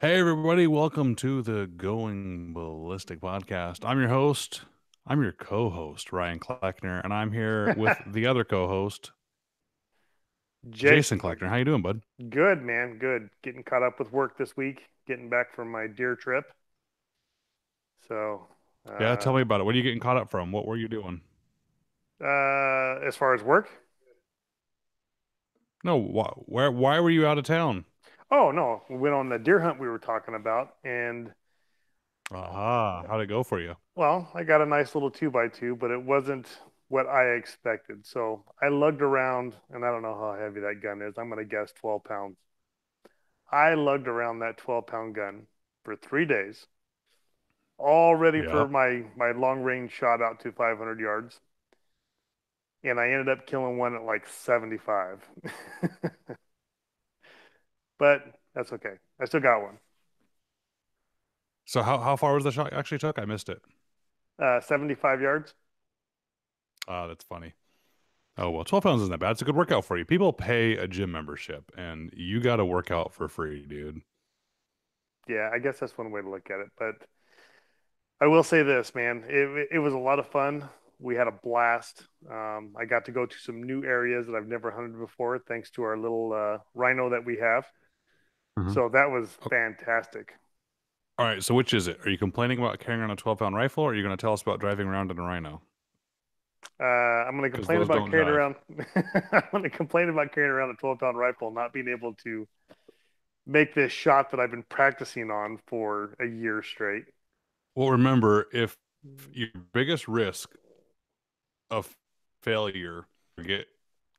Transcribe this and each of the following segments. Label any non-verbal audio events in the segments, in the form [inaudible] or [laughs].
Hey, everybody, welcome to the Going Ballistic podcast. I'm your host. I'm your co host, Ryan Cleckner, and I'm here with [laughs] the other co host, Jason Cleckner. How you doing, bud? Good, man. Good. Getting caught up with work this week, getting back from my deer trip. So, uh, yeah, tell me about it. What are you getting caught up from? What were you doing? Uh, as far as work? No, wh- where why were you out of town? Oh no, we went on the deer hunt we were talking about, and aha, how'd it go for you? Well, I got a nice little two by two, but it wasn't what I expected. So I lugged around, and I don't know how heavy that gun is. I'm gonna guess 12 pounds. I lugged around that 12 pound gun for three days, all ready for my my long range shot out to 500 yards, and I ended up killing one at like 75. [laughs] but that's okay. I still got one. So how how far was the shot actually took? I missed it. Uh, 75 yards. Oh, that's funny. Oh well, twelve pounds isn't that bad. It's a good workout for you. People pay a gym membership, and you got to work out for free, dude. Yeah, I guess that's one way to look at it. But I will say this, man, it it was a lot of fun. We had a blast. Um, I got to go to some new areas that I've never hunted before, thanks to our little uh, rhino that we have. Mm-hmm. So that was fantastic. All right. So which is it? Are you complaining about carrying around a 12 pound rifle or are you going to tell us about driving around in a rhino? Uh, I'm going to complain about carrying around. [laughs] I'm going to complain about carrying around a 12 pound rifle, not being able to make this shot that I've been practicing on for a year straight. Well, remember, if your biggest risk of failure, get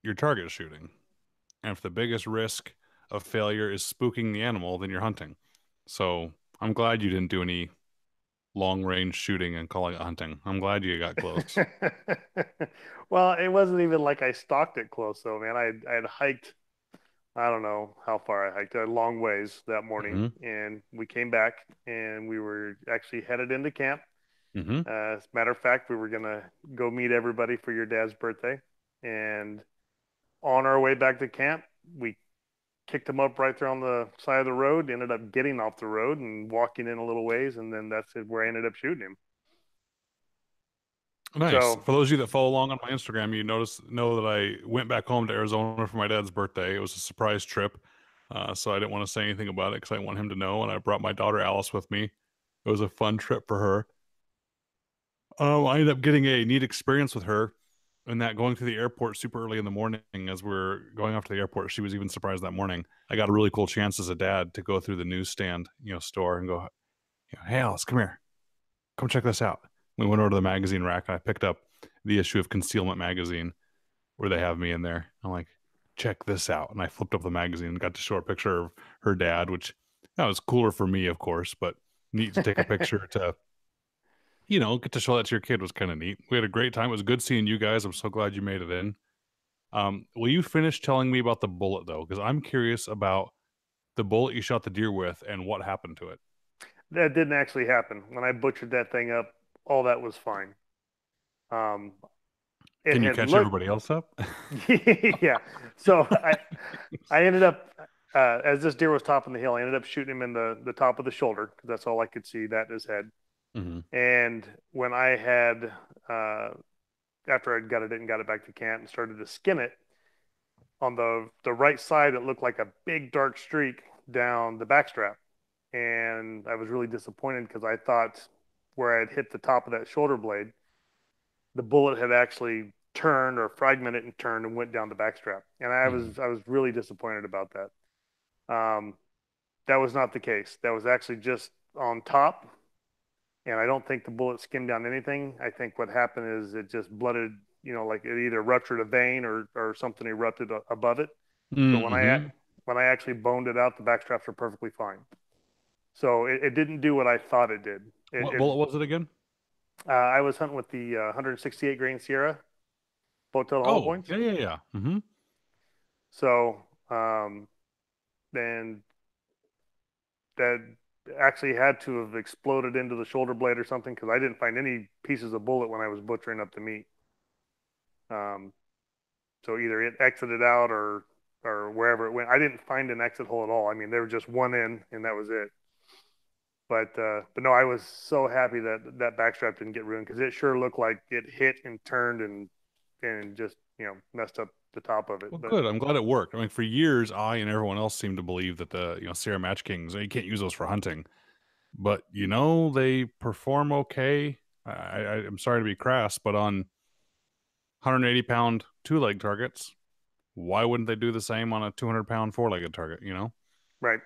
your target shooting, and if the biggest risk of failure is spooking the animal, then you're hunting. So I'm glad you didn't do any long range shooting and calling it hunting. I'm glad you got close. [laughs] well, it wasn't even like I stalked it close though, man. I I had hiked I don't know how far I hiked, a long ways that morning, mm-hmm. and we came back and we were actually headed into camp. Mm-hmm. Uh, as a matter of fact, we were gonna go meet everybody for your dad's birthday, and on our way back to camp, we kicked him up right there on the side of the road. Ended up getting off the road and walking in a little ways, and then that's where I ended up shooting him. Nice. So, for those of you that follow along on my Instagram, you notice know that I went back home to Arizona for my dad's birthday. It was a surprise trip, uh, so I didn't want to say anything about it because I want him to know. And I brought my daughter Alice with me. It was a fun trip for her. Um, I ended up getting a neat experience with her and that going to the airport super early in the morning as we're going off to the airport she was even surprised that morning. I got a really cool chance as a dad to go through the newsstand you know store and go hey alice come here. Come check this out. We went over to the magazine rack and i picked up the issue of concealment magazine where they have me in there. I'm like check this out. And i flipped up the magazine and got to show a picture of her dad which that was cooler for me of course but neat to take a picture [laughs] to you know, get to show that to your kid was kind of neat. We had a great time. It was good seeing you guys. I'm so glad you made it in. Um, will you finish telling me about the bullet though? Because I'm curious about the bullet you shot the deer with and what happened to it. That didn't actually happen. When I butchered that thing up, all that was fine. Um, Can you catch looked... everybody else up? [laughs] yeah. So I, I ended up uh, as this deer was topping the hill. I ended up shooting him in the the top of the shoulder because that's all I could see. That his head. Mm-hmm. And when I had, uh, after I'd got it and got it back to camp and started to skin it, on the the right side, it looked like a big dark streak down the backstrap, and I was really disappointed because I thought where I had hit the top of that shoulder blade, the bullet had actually turned or fragmented and turned and went down the backstrap, and I was mm-hmm. I was really disappointed about that. Um, that was not the case. That was actually just on top and I don't think the bullet skimmed down anything. I think what happened is it just blooded, you know, like it either ruptured a vein or or something erupted above it. Mm-hmm. So when I mm-hmm. when I actually boned it out, the back straps are perfectly fine. So it, it didn't do what I thought it did. It, what bullet was it again? Uh, I was hunting with the uh, 168 grain Sierra, Boattail Hollow oh, Points. Yeah, yeah, yeah. Mm-hmm. So, um, then that actually had to have exploded into the shoulder blade or something because I didn't find any pieces of bullet when I was butchering up the meat. Um, so either it exited out or or wherever it went. I didn't find an exit hole at all. I mean, there was just one in, and that was it. But uh, but no, I was so happy that that backstrap didn't get ruined because it sure looked like it hit and turned and and just you know messed up the top of it. Well, but, good. I'm glad it worked. I mean, for years, I and everyone else seemed to believe that the you know Sierra Match Kings you can't use those for hunting, but you know they perform okay. I, I I'm sorry to be crass, but on 180 pound two leg targets, why wouldn't they do the same on a 200 pound four legged target? You know, right.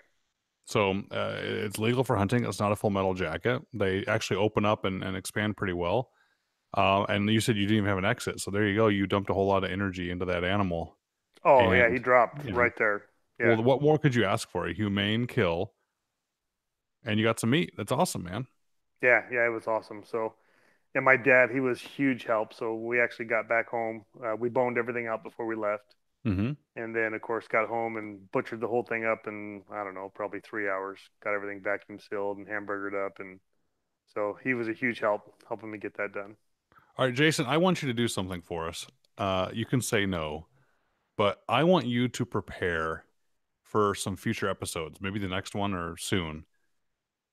So uh, it's legal for hunting. It's not a full metal jacket. They actually open up and, and expand pretty well. Uh, and you said you didn't even have an exit, so there you go. You dumped a whole lot of energy into that animal. Oh and, yeah, he dropped you know, right there. Yeah. Well, what more could you ask for? A humane kill, and you got some meat. That's awesome, man. Yeah, yeah, it was awesome. So, and my dad, he was huge help. So we actually got back home. Uh, we boned everything out before we left, mm-hmm. and then of course got home and butchered the whole thing up in I don't know, probably three hours. Got everything vacuum sealed and hamburgered up, and so he was a huge help helping me get that done. All right, Jason, I want you to do something for us. Uh, you can say no, but I want you to prepare for some future episodes, maybe the next one or soon.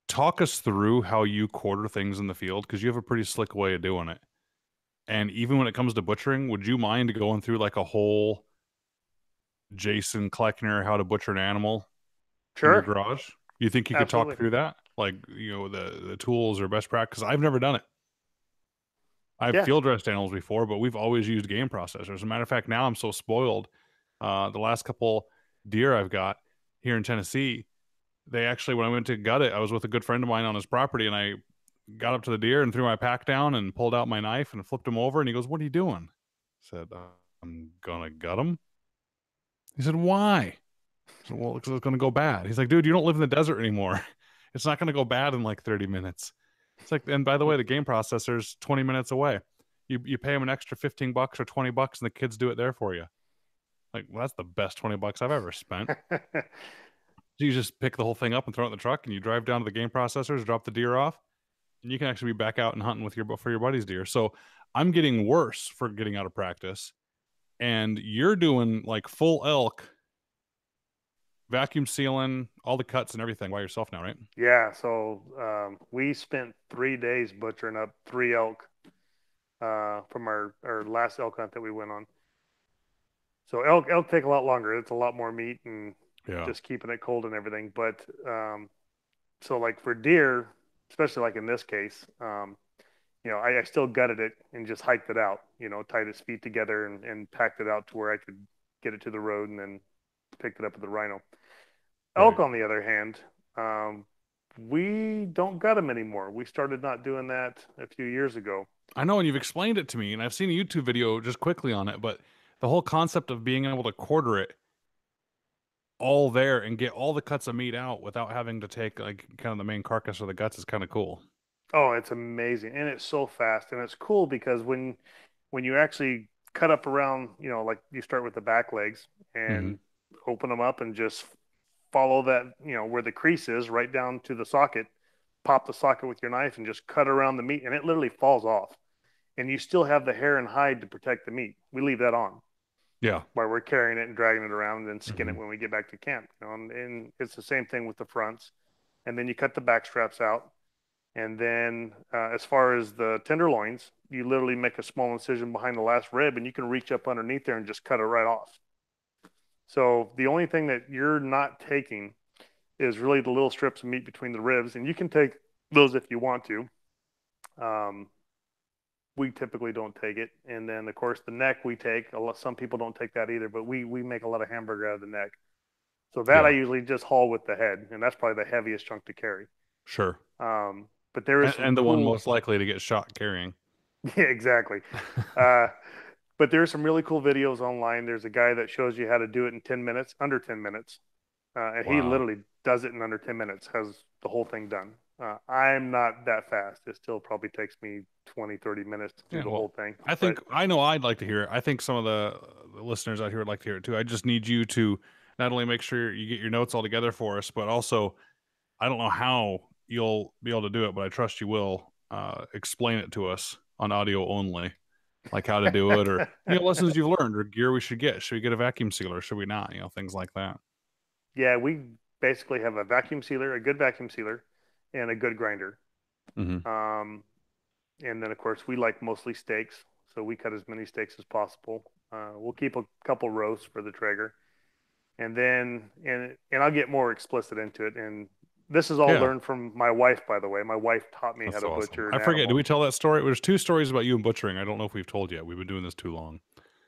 Talk us through how you quarter things in the field because you have a pretty slick way of doing it. And even when it comes to butchering, would you mind going through like a whole Jason Cleckner how to butcher an animal sure. in your garage? You think you Absolutely. could talk through that? Like, you know, the the tools or best practice? I've never done it. I've yeah. field dressed animals before, but we've always used game processors. As a matter of fact, now I'm so spoiled. Uh, the last couple deer I've got here in Tennessee, they actually, when I went to gut it, I was with a good friend of mine on his property and I got up to the deer and threw my pack down and pulled out my knife and flipped him over. And he goes, What are you doing? I said, I'm going to gut him. He said, Why? I said, well, because it's going to go bad. He's like, Dude, you don't live in the desert anymore. [laughs] It's not going to go bad in like 30 minutes. It's like, and by the way, the game processor's 20 minutes away. You you pay them an extra 15 bucks or 20 bucks, and the kids do it there for you. Like, well, that's the best 20 bucks I've ever spent. so [laughs] you just pick the whole thing up and throw it in the truck, and you drive down to the game processors, drop the deer off, and you can actually be back out and hunting with your for your buddy's deer. So I'm getting worse for getting out of practice, and you're doing like full elk vacuum sealing all the cuts and everything by yourself now, right? Yeah. So um, we spent three days butchering up three elk uh, from our, our last elk hunt that we went on. So elk elk take a lot longer. It's a lot more meat and yeah. just keeping it cold and everything. But um, so like for deer, especially like in this case, um, you know, I, I, still gutted it and just hiked it out. You know, tied its feet together and, and packed it out to where I could get it to the road and then picked it up with the rhino. Elk, right. on the other hand, um, we don't gut them anymore. We started not doing that a few years ago. I know, and you've explained it to me, and I've seen a YouTube video just quickly on it, but the whole concept of being able to quarter it all there and get all the cuts of meat out without having to take like kind of the main carcass or the guts is kind of cool. Oh, it's amazing. And it's so fast. And it's cool because when when you actually cut up around, you know, like you start with the back legs and mm-hmm. open them up and just follow that, you know, where the crease is right down to the socket, pop the socket with your knife and just cut around the meat and it literally falls off. And you still have the hair and hide to protect the meat. We leave that on. Yeah. While we're carrying it and dragging it around and then skin mm-hmm. it when we get back to camp. You know, and, and, it's the same thing with the fronts. And then you cut the back straps out. And then uh, as far as the tenderloins, you literally make a small incision behind the last rib and you can reach up underneath there and just cut it right off. So the only thing that you're not taking is really the little strips of meat between the ribs, and you can take those if you want to. Um, we typically don't take it, and then of course the neck we take. A lot, some people don't take that either, but we we make a lot of hamburger out of the neck. So that yeah. I usually just haul with the head, and that's probably the heaviest chunk to carry. Sure. Um, but there is and, and the cool... one most likely to get shot carrying. [laughs] Yeah, exactly. [laughs] uh, but there's some really cool videos online. There's a guy that shows you how to do it in 10 minutes, under 10 minutes. Uh, and wow. he literally does it in under 10 minutes, has the whole thing done. Uh, I'm not that fast. It still probably takes me 20, 30 minutes to do yeah, the well, whole thing. I think, but, I know I'd like to hear it. I think some of the, the listeners out here would like to hear it too. I just need you to not only make sure you get your notes all together for us, but also, I don't know how you'll be able to do it, but I trust you will uh, explain it to us on audio only like how to do it or you know lessons you've learned or gear we should get should we get a vacuum sealer should we not you know things like that yeah we basically have a vacuum sealer a good vacuum sealer and a good grinder. Mm-hmm. Um, and then of course we like mostly steaks, so we cut as many steaks as possible. Uh, we'll keep a couple roasts for the Traeger, and then and and I'll get more explicit into it. And this is all yeah. learned from my wife, by the way. My wife taught me That's how to awesome. butcher. I forget. Animal. Did we tell that story? There's two stories about you and butchering. I don't know if we've told yet. We've been doing this too long.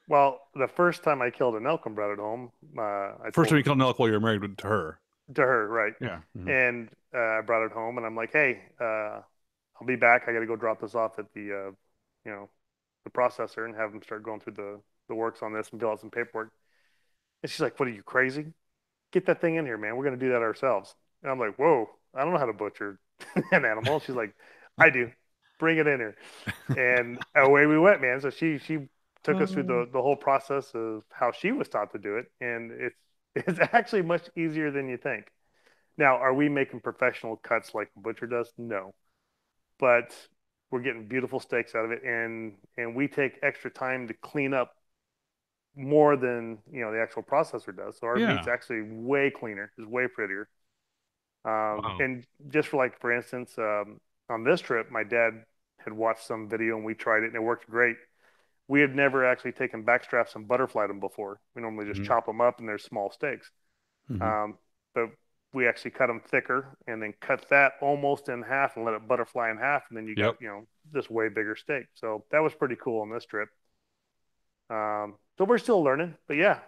Well, the first time I killed an elk and brought it home, uh, I first time you killed an elk while you were married to her. To her, right? Yeah. Mm-hmm. And uh, I brought it home, and I'm like, "Hey, uh, I'll be back. I got to go drop this off at the, uh, you know, the processor and have them start going through the the works on this and fill out some paperwork." And she's like, "What are you crazy? Get that thing in here, man. We're gonna do that ourselves." And I'm like, "Whoa, I don't know how to butcher [laughs] an animal." She's like, "I do. Bring it in here." And [laughs] away we went, man. So she she took us through the mm. the whole process of how she was taught to do it, and it's [laughs] it's actually much easier than you think. Now, are we making professional cuts like a butcher does? No, but we're getting beautiful steaks out of it, and and we take extra time to clean up more than you know the actual processor does. So our yeah. meat's actually way cleaner, is way prettier. Um, wow. And just for like for instance, um, on this trip, my dad had watched some video and we tried it and it worked great. We had never actually taken back straps and butterflied them before. We normally just mm-hmm. chop them up and they're small steaks. Mm-hmm. Um, but we actually cut them thicker and then cut that almost in half and let it butterfly in half, and then you yep. got you know this way bigger steak. So that was pretty cool on this trip. Um, so we're still learning, but yeah.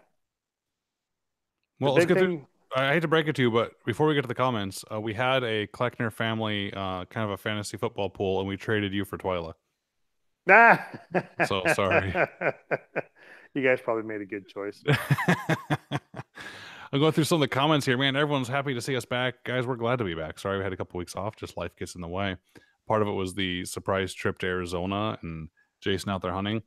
Well, let's get thing... I hate to break it to you, but before we get to the comments, uh, we had a Cleckner family uh, kind of a fantasy football pool, and we traded you for Twyla. Nah. [laughs] so sorry. you guys probably made a good choice. [laughs] I'm going through some of the comments here, man. Everyone's happy to see us back, guys. We're glad to be back. Sorry we had a couple weeks off. Just life gets in the way. Part of it was the surprise trip to Arizona and Jason out there hunting.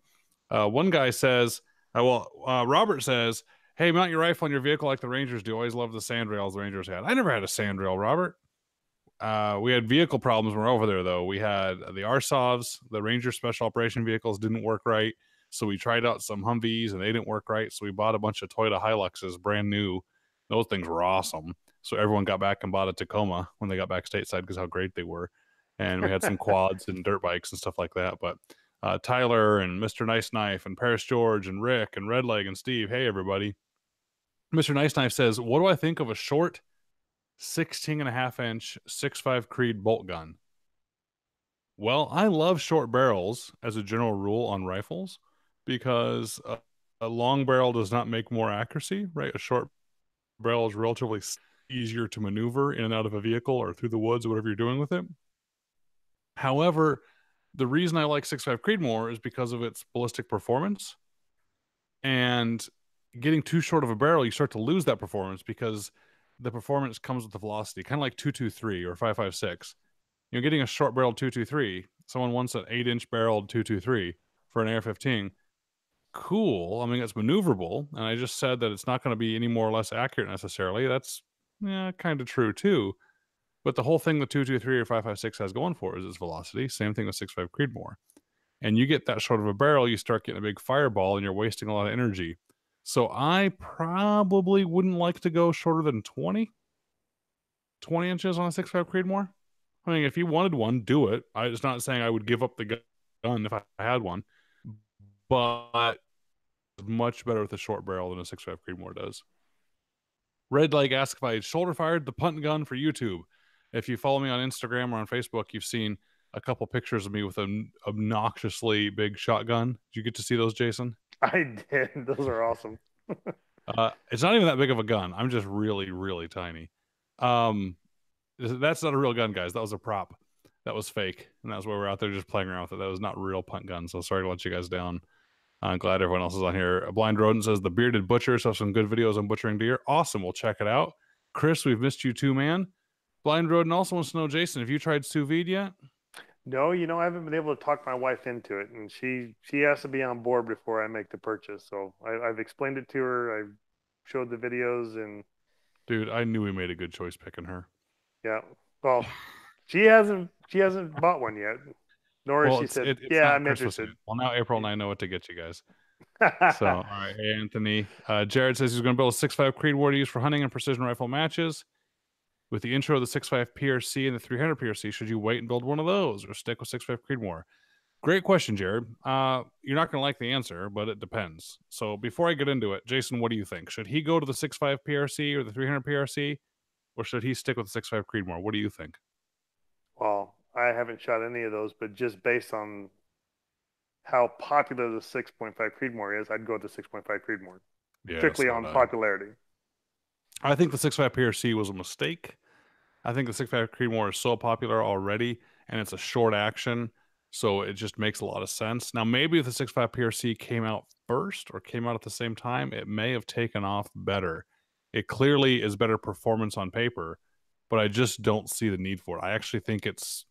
Uh, one guy says, uh, "Well, uh, Robert says, hey, mount your rifle on your vehicle like the Rangers do. Always love the sand rails the Rangers had. I never had a sand rail, Robert. Uh, we had vehicle problems when we were over there, though. We had the RSOVs, the Ranger special operation vehicles didn't work right. So we tried out some Humvees and they didn't work right. So we bought a bunch of Toyota Hiluxes, brand new. Those things were awesome. So everyone got back and bought a Tacoma when they got back stateside because how great they were. And we had some [laughs] quads and dirt bikes and stuff like that. But uh, Tyler and Mr. Nice Knife and Paris George and Rick and Redleg and Steve, hey, everybody. Mr. Nice Knife says, What do I think of a short 16 and a half inch 6.5 Creed bolt gun? Well, I love short barrels as a general rule on rifles because a, a long barrel does not make more accuracy, right? A short barrel is relatively easier to maneuver in and out of a vehicle or through the woods whatever you're doing with it. However, the reason I like 6.5 more is because of its ballistic performance. And getting too short of a barrel, you start to lose that performance because the performance comes with the velocity, kind of like 223 or 556. You're getting a short barreled 223. Someone wants an eight inch barreled 223 for an AR 15. Cool. I mean, it's maneuverable. And I just said that it's not going to be any more or less accurate necessarily. That's yeah, kind of true too. But the whole thing the 223 or 556 has going for is its velocity. Same thing with 6.5 Creedmoor. And you get that short of a barrel, you start getting a big fireball and you're wasting a lot of energy. So I probably wouldn't like to go shorter than 20, 20 inches on a 6.5 Creedmoor. I mean, if you wanted one, do it. I was not saying I would give up the gun if I had one, but much better with a short barrel than a 6.5 Creedmoor does. Red Leg asks if I shoulder fired the punt gun for YouTube. If you follow me on Instagram or on Facebook, you've seen a couple pictures of me with an obnoxiously big shotgun. Did you get to see those, Jason? [laughs] I did. Those are awesome. uh, it's not even that big of a gun. I'm just really, really tiny. Um, that's not a real gun, guys. That was a prop. That was fake, and that's why we're out there just playing around with it. That was not real punt gun. So sorry to let you guys down. I'm glad everyone else is on here. Blind Rodent says the bearded butchers have some good videos on butchering deer. Awesome. We'll check it out. Chris, we've missed you too, man. Blind Rodent also wants to know, Jason, have you tried sous vide yet? No, you know, I haven't been able to talk my wife into it, and she she has to be on board before I make the purchase. So I, have explained it to her. I showed the videos, and dude, I knew we made a good choice picking her. Yeah, well, she hasn't she hasn't bought one yet, nor well, she said, it, "Yeah, I'm Christmas interested." Well, now April and I know what to get you guys. [laughs] so, all right, hey Anthony. Uh, Jared says he's going to build a six five Creedmoor to use for hunting and precision rifle matches. With the intro of the 6.5 PRC and the 300 PRC, should you wait and build one of those or stick with 6.5 Creedmoor? Great question, Jared. Uh, you're not going to like the answer, but it depends. So before I get into it, Jason, what do you think? Should he go to the 6.5 PRC or the 300 PRC, or should he stick with the 6.5 Creedmoor? What do you think? Well, I haven't shot any of those, but just based on how popular the 6.5 Creedmoor is, I'd go with the 6.5 Creedmoor. Yeah, strictly on popularity. I think the 6.5 PRC was a mistake. I think the 6.5 Creedmoor is so popular already, and it's a short action, so it just makes a lot of sense. Now, maybe if the 6.5 PRC came out first or came out at the same time, it may have taken off better. It clearly is better performance on paper, but I just don't see the need for it. I actually think it's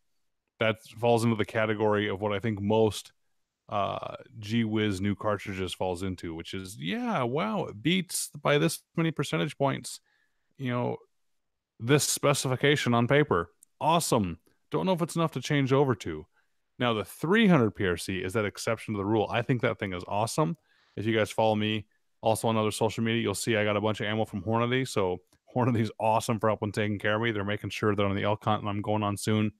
that falls into the category of what I think most uh gee whiz new cartridges falls into which is yeah wow it beats by this many percentage points you know this specification on paper. Awesome. Don't know if it's enough to change over to. Now the 300 prc is that exception to the rule. I think that thing is awesome. If you guys follow me also on other social media you'll see i got a bunch of ammo from hornady. So [laughs] hornady's awesome for helping taking care of me. They're making sure that on the elk hunt and i'm going on soon.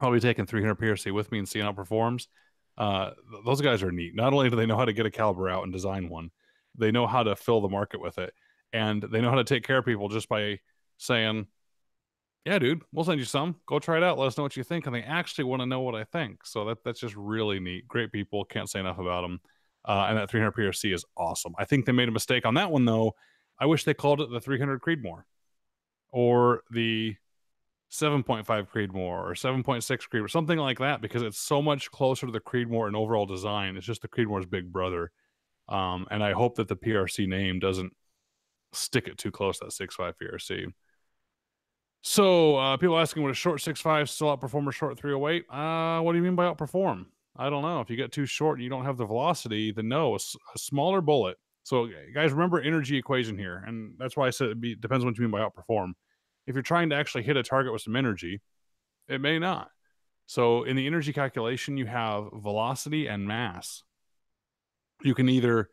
Be taking 300 prc with me and seeing how it performs uh, those guys are neat. Not only do they know how to get a caliber out and design one, they know how to fill the market with it, and they know how to take care of people just by saying, "Yeah, dude, we'll send you some. Go try it out. Let us know what you think." And they actually want to know what I think. So that that's just really neat. Great people. Can't say enough about them. Uh, and that 300 PRC is awesome. I think they made a mistake on that one though. I wish they called it the 300 Creedmoor or the 7.5 Creedmoor or 7.6 Creedmoor, something like that, because it's so much closer to the Creedmoor in overall design. It's just the Creedmoor's big brother. Um, and I hope that the PRC name doesn't stick it too close to that 6.5 PRC. So uh, people asking, would a short 6.5 still outperform a short 308? Uh, what do you mean by outperform? I don't know. If you get too short and you don't have the velocity, then no, a, a smaller bullet. So guys, remember energy equation here, and that's why I said it be, depends on what you mean by outperform if you're trying to actually hit a target with some energy, it may not. So in the energy calculation, you have velocity and mass. You can either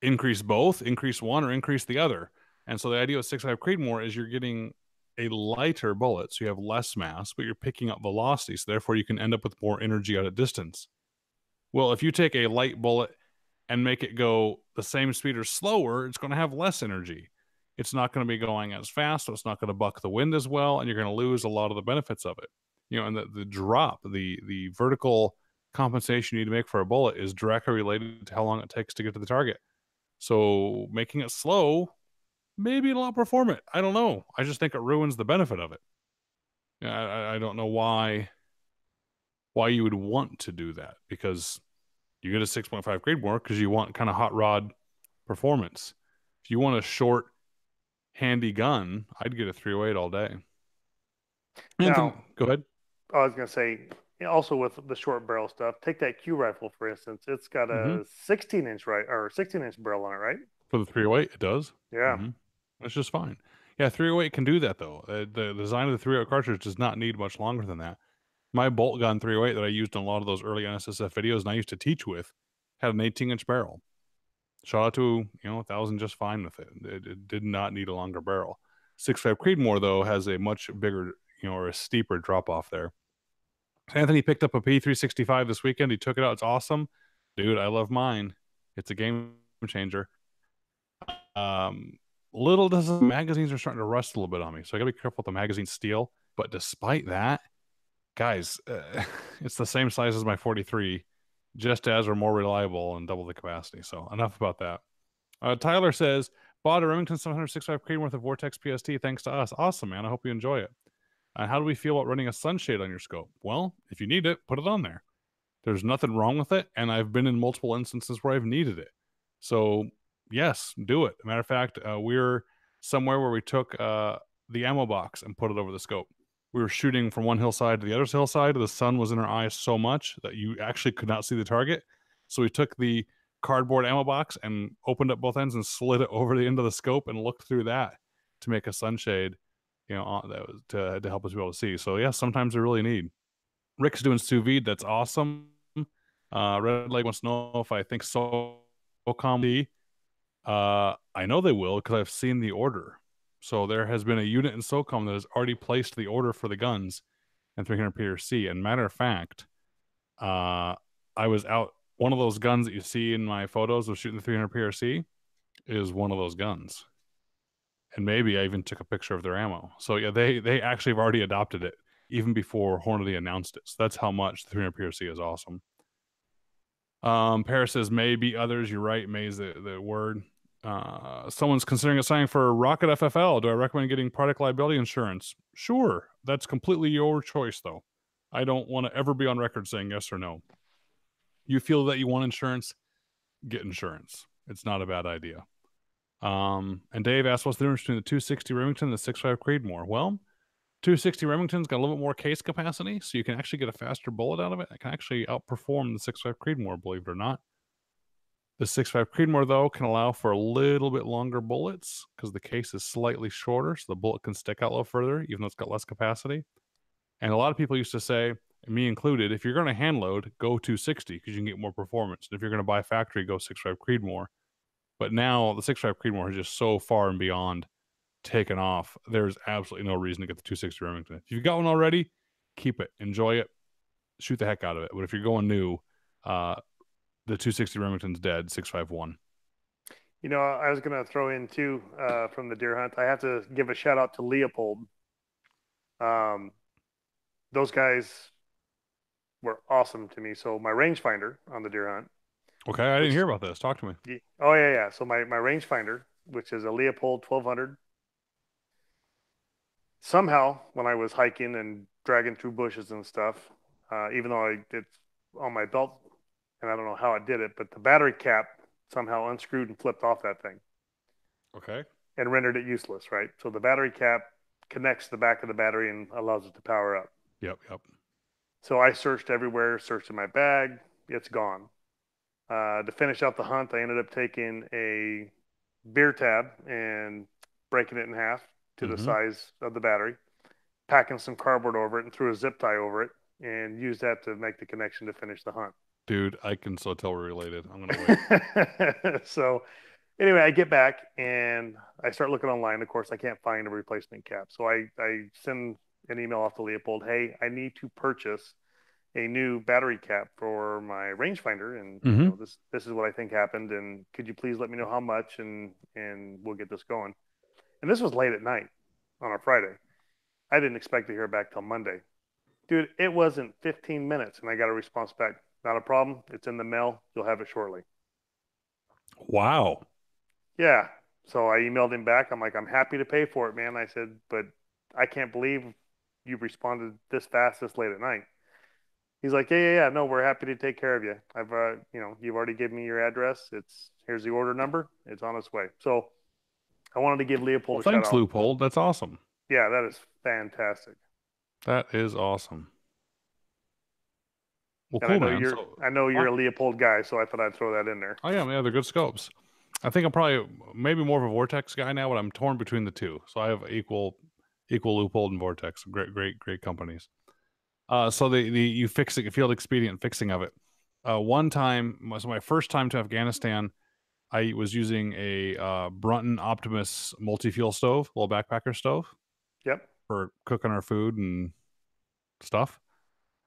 increase both, increase one, or increase the other. And so the idea with 6.5 Creedmoor is you're getting a lighter bullet, so you have less mass, but you're picking up velocity, so therefore you can end up with more energy at a distance. Well, if you take a light bullet and make it go the same speed or slower, it's going to have less energy it's not going to be going as fast. So it's not going to buck the wind as well, and you're going to lose a lot of the benefits of it. You know, and the, the drop, the the vertical compensation you need to make for a bullet is directly related to how long it takes to get to the target. So making it slow, maybe it'll outperform it. I don't know. I just think it ruins the benefit of it. I, I don't know why why you would want to do that because you get a 6.5 Creedmoor because you want kind of hot rod performance. If you want a short handy gun, I'd get a 308 all day. Now, go ahead. I was going to say, also with the short barrel stuff, take that Q rifle for instance. It's got a mm-hmm. 16 inch right or 16 inch barrel on it, right? For the 308, it does. Yeah, mm-hmm. that's just fine. Yeah, 308 can do that though. Uh, the design of the 308 cartridge does not need much longer than that. My bolt gun 308 that I used in a lot of those early NSSF videos and I used to teach with had an 18 inch barrel shot to you know a thousand just fine with it. it. it. did not need a longer barrel. Six five Creedmoor though has a much bigger you know or a steeper drop off there. Anthony picked up a P365 this weekend. He took it out. It's awesome, dude. I love mine. It's a game changer. Um, little does the magazines are starting to rust a little bit on me, so I gotta be careful with the magazine steel. But despite that, guys, uh, [laughs] it's the same size as my 43 just as or more reliable and double the capacity. So enough about that. Uh, Tyler says, bought a Remington 765 Creedmoor with a Vortex PST thanks to us. Awesome, man. I hope you enjoy it. Uh, how do we feel about running a sunshade on your scope? Well, if you need it, put it on there. There's nothing wrong with it, and I've been in multiple instances where I've needed it. So yes, do it. matter of fact, uh, we're somewhere where we took uh, the ammo box and put it over the scope we were shooting from one hillside to the other hillside. The sun was in our eyes so much that you actually could not see the target. So we took the cardboard ammo box and opened up both ends and slid it [laughs] over the end of the scope and looked through that to make a sunshade, you know, that was to, to help us be able to see. So yeah, sometimes we really need. Rick's doing sous vide. That's awesome. Uh, Red Leg wants to know if I think so. Uh, I know they will because I've seen the order. So there has been a unit in SOCOM that has already placed the order for the guns and 300 PRC. And matter of fact, uh, I was out. One of those guns that you see in my photos of shooting the 300 PRC is one of those guns. And maybe I even took a picture of their ammo. So yeah, they they actually have already adopted it even before Hornady announced it. So that's how much the 300 PRC is awesome. Um, Paris says maybe others. You're right. May is the, the word. Uh, someone's considering assigning for Rocket FFL. Do I recommend getting product liability insurance? Sure. That's completely your choice, though. I don't want to ever be on record saying yes or no. You feel that you want insurance, get insurance. It's not a bad idea. Um, and Dave asked, what's the difference between the 260 Remington and the 6.5 Creedmoor? Well, 260 Remington's got a little bit more case capacity, so you can actually get a faster bullet out of it. It can actually outperform the 6.5 Creedmoor, believe it or not. The 6.5 Creedmoor, though, can allow for a little bit longer bullets because the case is slightly shorter, so the bullet can stick out a little further, even though it's got less capacity. And a lot of people used to say, me included, if you're going to hand load, go 260 because you can get more performance. And if you're going to buy factory, go 6.5 Creedmoor. But now the 6.5 Creedmoor is just so far and beyond taken off. There's absolutely no reason to get the 260 Remington. If you've got one already, keep it, enjoy it, shoot the heck out of it. But if you're going new, uh, the 260 Remington's dead. 651. You know, I was going to throw in too uh, from the deer hunt. I have to give a shout out to Leupold. Um, those guys were awesome to me. So my rangefinder on the deer hunt. Okay, I didn't which, hear about this. Talk to me. Oh yeah, yeah. So my my rangefinder, which is a Leupold 1200. Somehow, when I was hiking and dragging through bushes and stuff, uh, even though I it's on my belt, and I don't know how it did it, but the battery cap somehow unscrewed and flipped off that thing. Okay. And rendered it useless, right? So the battery cap connects the back of the battery and allows it to power up. Yep, yep. So I searched everywhere, searched in my bag, it's gone. Uh, to finish out the hunt, I ended up taking a beer tab and breaking it in half to mm-hmm. the size of the battery, packing some cardboard over it, and threw a zip tie over it, and used that to make the connection to finish the hunt. Dude, I can so tell we're related. I'm gonna wait. [laughs] so, anyway, I get back and I start looking online. Of course, I can't find a replacement cap, so I I send an email off to Leupold, Hey, I need to purchase a new battery cap for my rangefinder, and mm-hmm. you know, this this is what I think happened. And could you please let me know how much, and and we'll get this going. And this was late at night on a Friday. I didn't expect to hear back till Monday. Dude, it wasn't 15 minutes, and I got a response back. Not a problem. It's in the mail. You'll have it shortly. Wow. Yeah. So I emailed him back. I'm like, I'm happy to pay for it, man. I said, but I can't believe you responded this fast this late at night. He's like, yeah, yeah, yeah. No, we're happy to take care of you. I've, uh, you know, you've already given me your address. It's here's the order number. It's on its way. So I wanted to give Leupold. Well, thanks, Leupold. That's awesome. Yeah, that is fantastic. That is awesome. Well, and cool, I know man. You're, so, I know you're a Leupold guy, so I thought I'd throw that in there. Oh yeah, yeah, they're good scopes. I think I'm probably maybe more of a Vortex guy now, but I'm torn between the two. So I have equal equal Leupold and Vortex. Great, great, great companies. Uh, so the the you fixing field expedient fixing of it. Uh, one time was my first time to Afghanistan. I was using a uh, Brunton Optimus multi fuel stove, little backpacker stove. Yep. For cooking our food and stuff.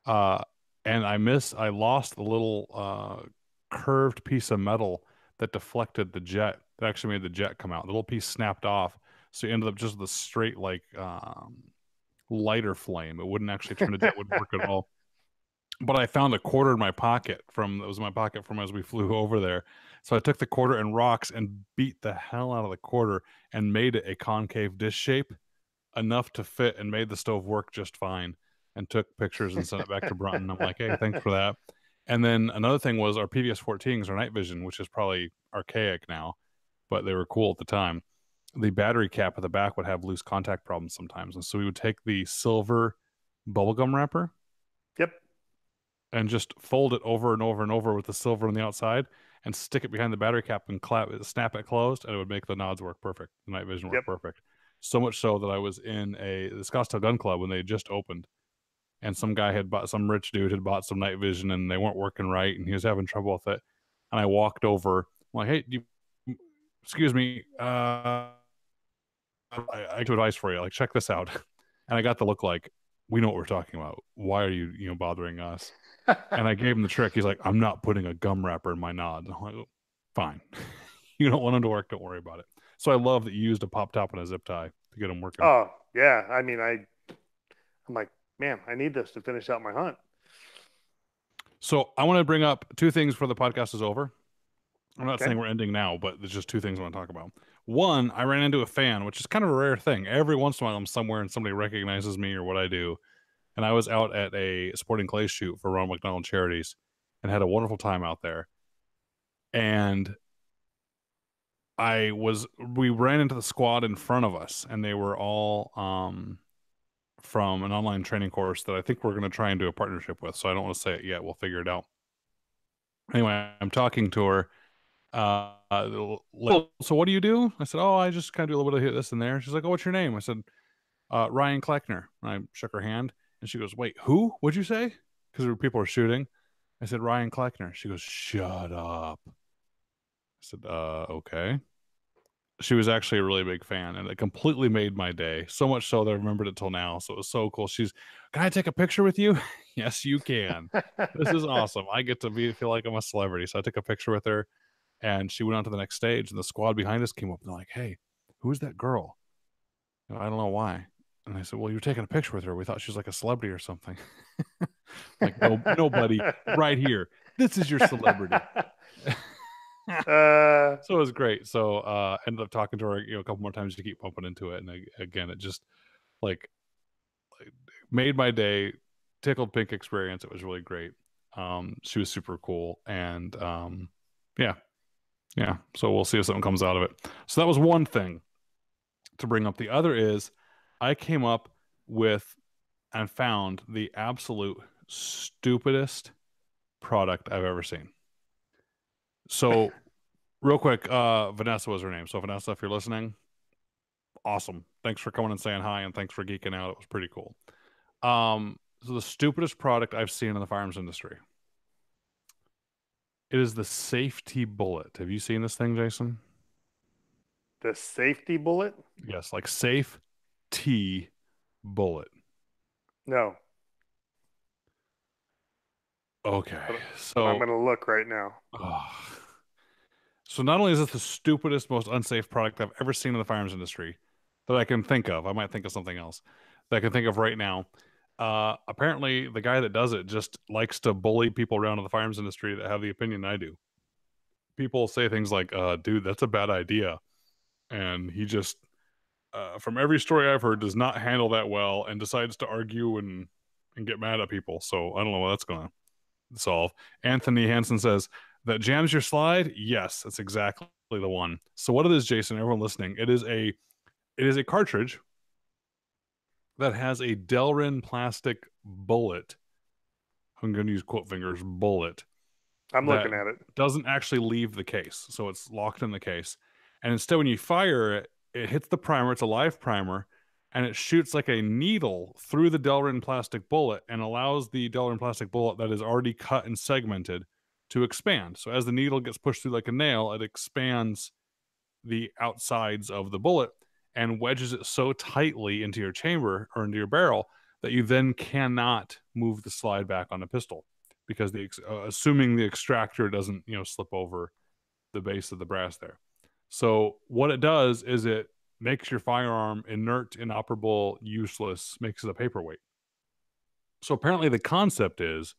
Uh, and I missed. I lost the little uh, curved piece of metal that deflected the jet. That actually made the jet come out. The little piece snapped off, so you ended up just with a straight like um, lighter flame. It wouldn't actually turn the jet would work at all. But I found a quarter in my pocket from it was in my pocket from as we flew over there. So I took the quarter and rocks and beat the hell out of the quarter and made it a concave dish shape enough to fit and made the stove work just fine and took pictures and sent it back to Brunton. I'm like, hey, thanks for that. [laughs] And then another thing was our PVS 14s, our night vision, which is probably archaic now, but they were cool at the time. The battery cap at the back would have loose contact problems sometimes. And so we would take the silver bubblegum wrapper. Yep. And just fold it over and over and over with the silver on the outside and stick it behind the battery cap and clap it, snap it closed, and it would make the nods work perfect. The night vision work yep. perfect. So much so that I was in a the Scottsdale Gun Club when they just opened, and some guy had bought some rich dude had bought some night vision and they weren't working right, and he was having trouble with it. And I walked over, I'm like, hey, you, excuse me, uh, I, have advice for you. Like, check this out. [laughs] And I got the look like, we know what we're talking about. Why are you, you know, bothering us? and I gave him the trick. He's like, I'm not putting a gum wrapper in my nod. I'm like, fine. [laughs] you don't want him to work. Don't worry about it. So I love that you used a pop top and a zip tie to get him working. Oh yeah. I mean, I, I'm like, man, I need this to finish out my hunt. So I want to bring up two things before the podcast is over. I'm not okay. saying we're ending now, but there's just two things I want to talk about. One, I ran into a fan, which is kind of a rare thing. Every once in a while, I'm somewhere and somebody recognizes me or what I do. And I was out at a sporting clay shoot for Ronald McDonald Charities and had a wonderful time out there. And I was, we ran into the squad in front of us, and they were all um, from an online training course that I think we're going to try and do a partnership with. So I don't want to say it yet. We'll figure it out. Anyway, I'm talking to her uh, so what do you do? I said, oh, I just kind of do a little bit of this and there. She's like, oh, what's your name? I said, uh, Ryan Cleckner. And I shook her hand and she goes, wait, who? What'd you say? Because people are shooting. I said, Ryan Cleckner. She goes, shut up. I said, uh, okay. She was actually a really big fan and it completely made my day. So much so that I remembered it till now. So it was so cool. She's, can I take a picture with you? [laughs] yes, you can. this is [laughs] awesome. I get to be feel like I'm a celebrity. So I took a picture with her and she went on to the next stage, and the squad behind us came up and they're like, "Hey, who's that girl?" And I don't know why. And I said, "Well, you're taking a picture with her. We thought she was like a celebrity or something." [laughs] like, no, nobody, right here. This is your celebrity. [laughs] uh, so it was great. So uh ended up talking to her, you know, a couple more times to keep bumping into it, and again, it just like, like made my day. Tickled pink experience. It was really great. Um, she was super cool, and um, yeah, yeah. So we'll see if something comes out of it. So that was one thing to bring up. The other is I came up with and found the absolute stupidest product I've ever seen. So, real quick, uh, Vanessa was her name. So, Vanessa, if you're listening, awesome. Thanks for coming and saying hi, and thanks for geeking out. It was pretty cool. Um, so the stupidest product I've seen in the firearms industry. It is the safety bullet. Have you seen this thing, Jason? The safety bullet? Yes, like safe T bullet. No. Okay. So I'm going to look right now. Oh. So not only is this the stupidest, most unsafe product I've ever seen in the firearms industry that I can think of, I might think of something else that I can think of right now. Uh, apparently, the guy that does it just likes to bully people around in the firearms industry that have the opinion I do. People say things like, uh, "Dude, that's a bad idea," and he just, uh, from every story I've heard, does not handle that well and decides to argue and and get mad at people. So I don't know what that's going to solve. Anthony Hansen says that jams your slide. Yes, that's exactly the one. So what it is, Jason? Everyone listening, it is a it is a cartridge that has a Delrin plastic bullet. I'm going to use quote fingers bullet. I'm looking at it. Doesn't actually leave the case, so it's locked in the case. And instead, when you fire it, it hits the primer. It's a live primer, and it shoots like a needle through the Delrin plastic bullet and allows the Delrin plastic bullet that is already cut and segmented to expand. So as the needle gets pushed through like a nail, it expands the outsides of the bullet and wedges it so tightly into your chamber or into your barrel that you then cannot move the slide back on the pistol because the uh, assuming the extractor doesn't you know slip over the base of the brass there. So what it does is it makes your firearm inert, inoperable, useless, makes it a paperweight. So apparently the concept is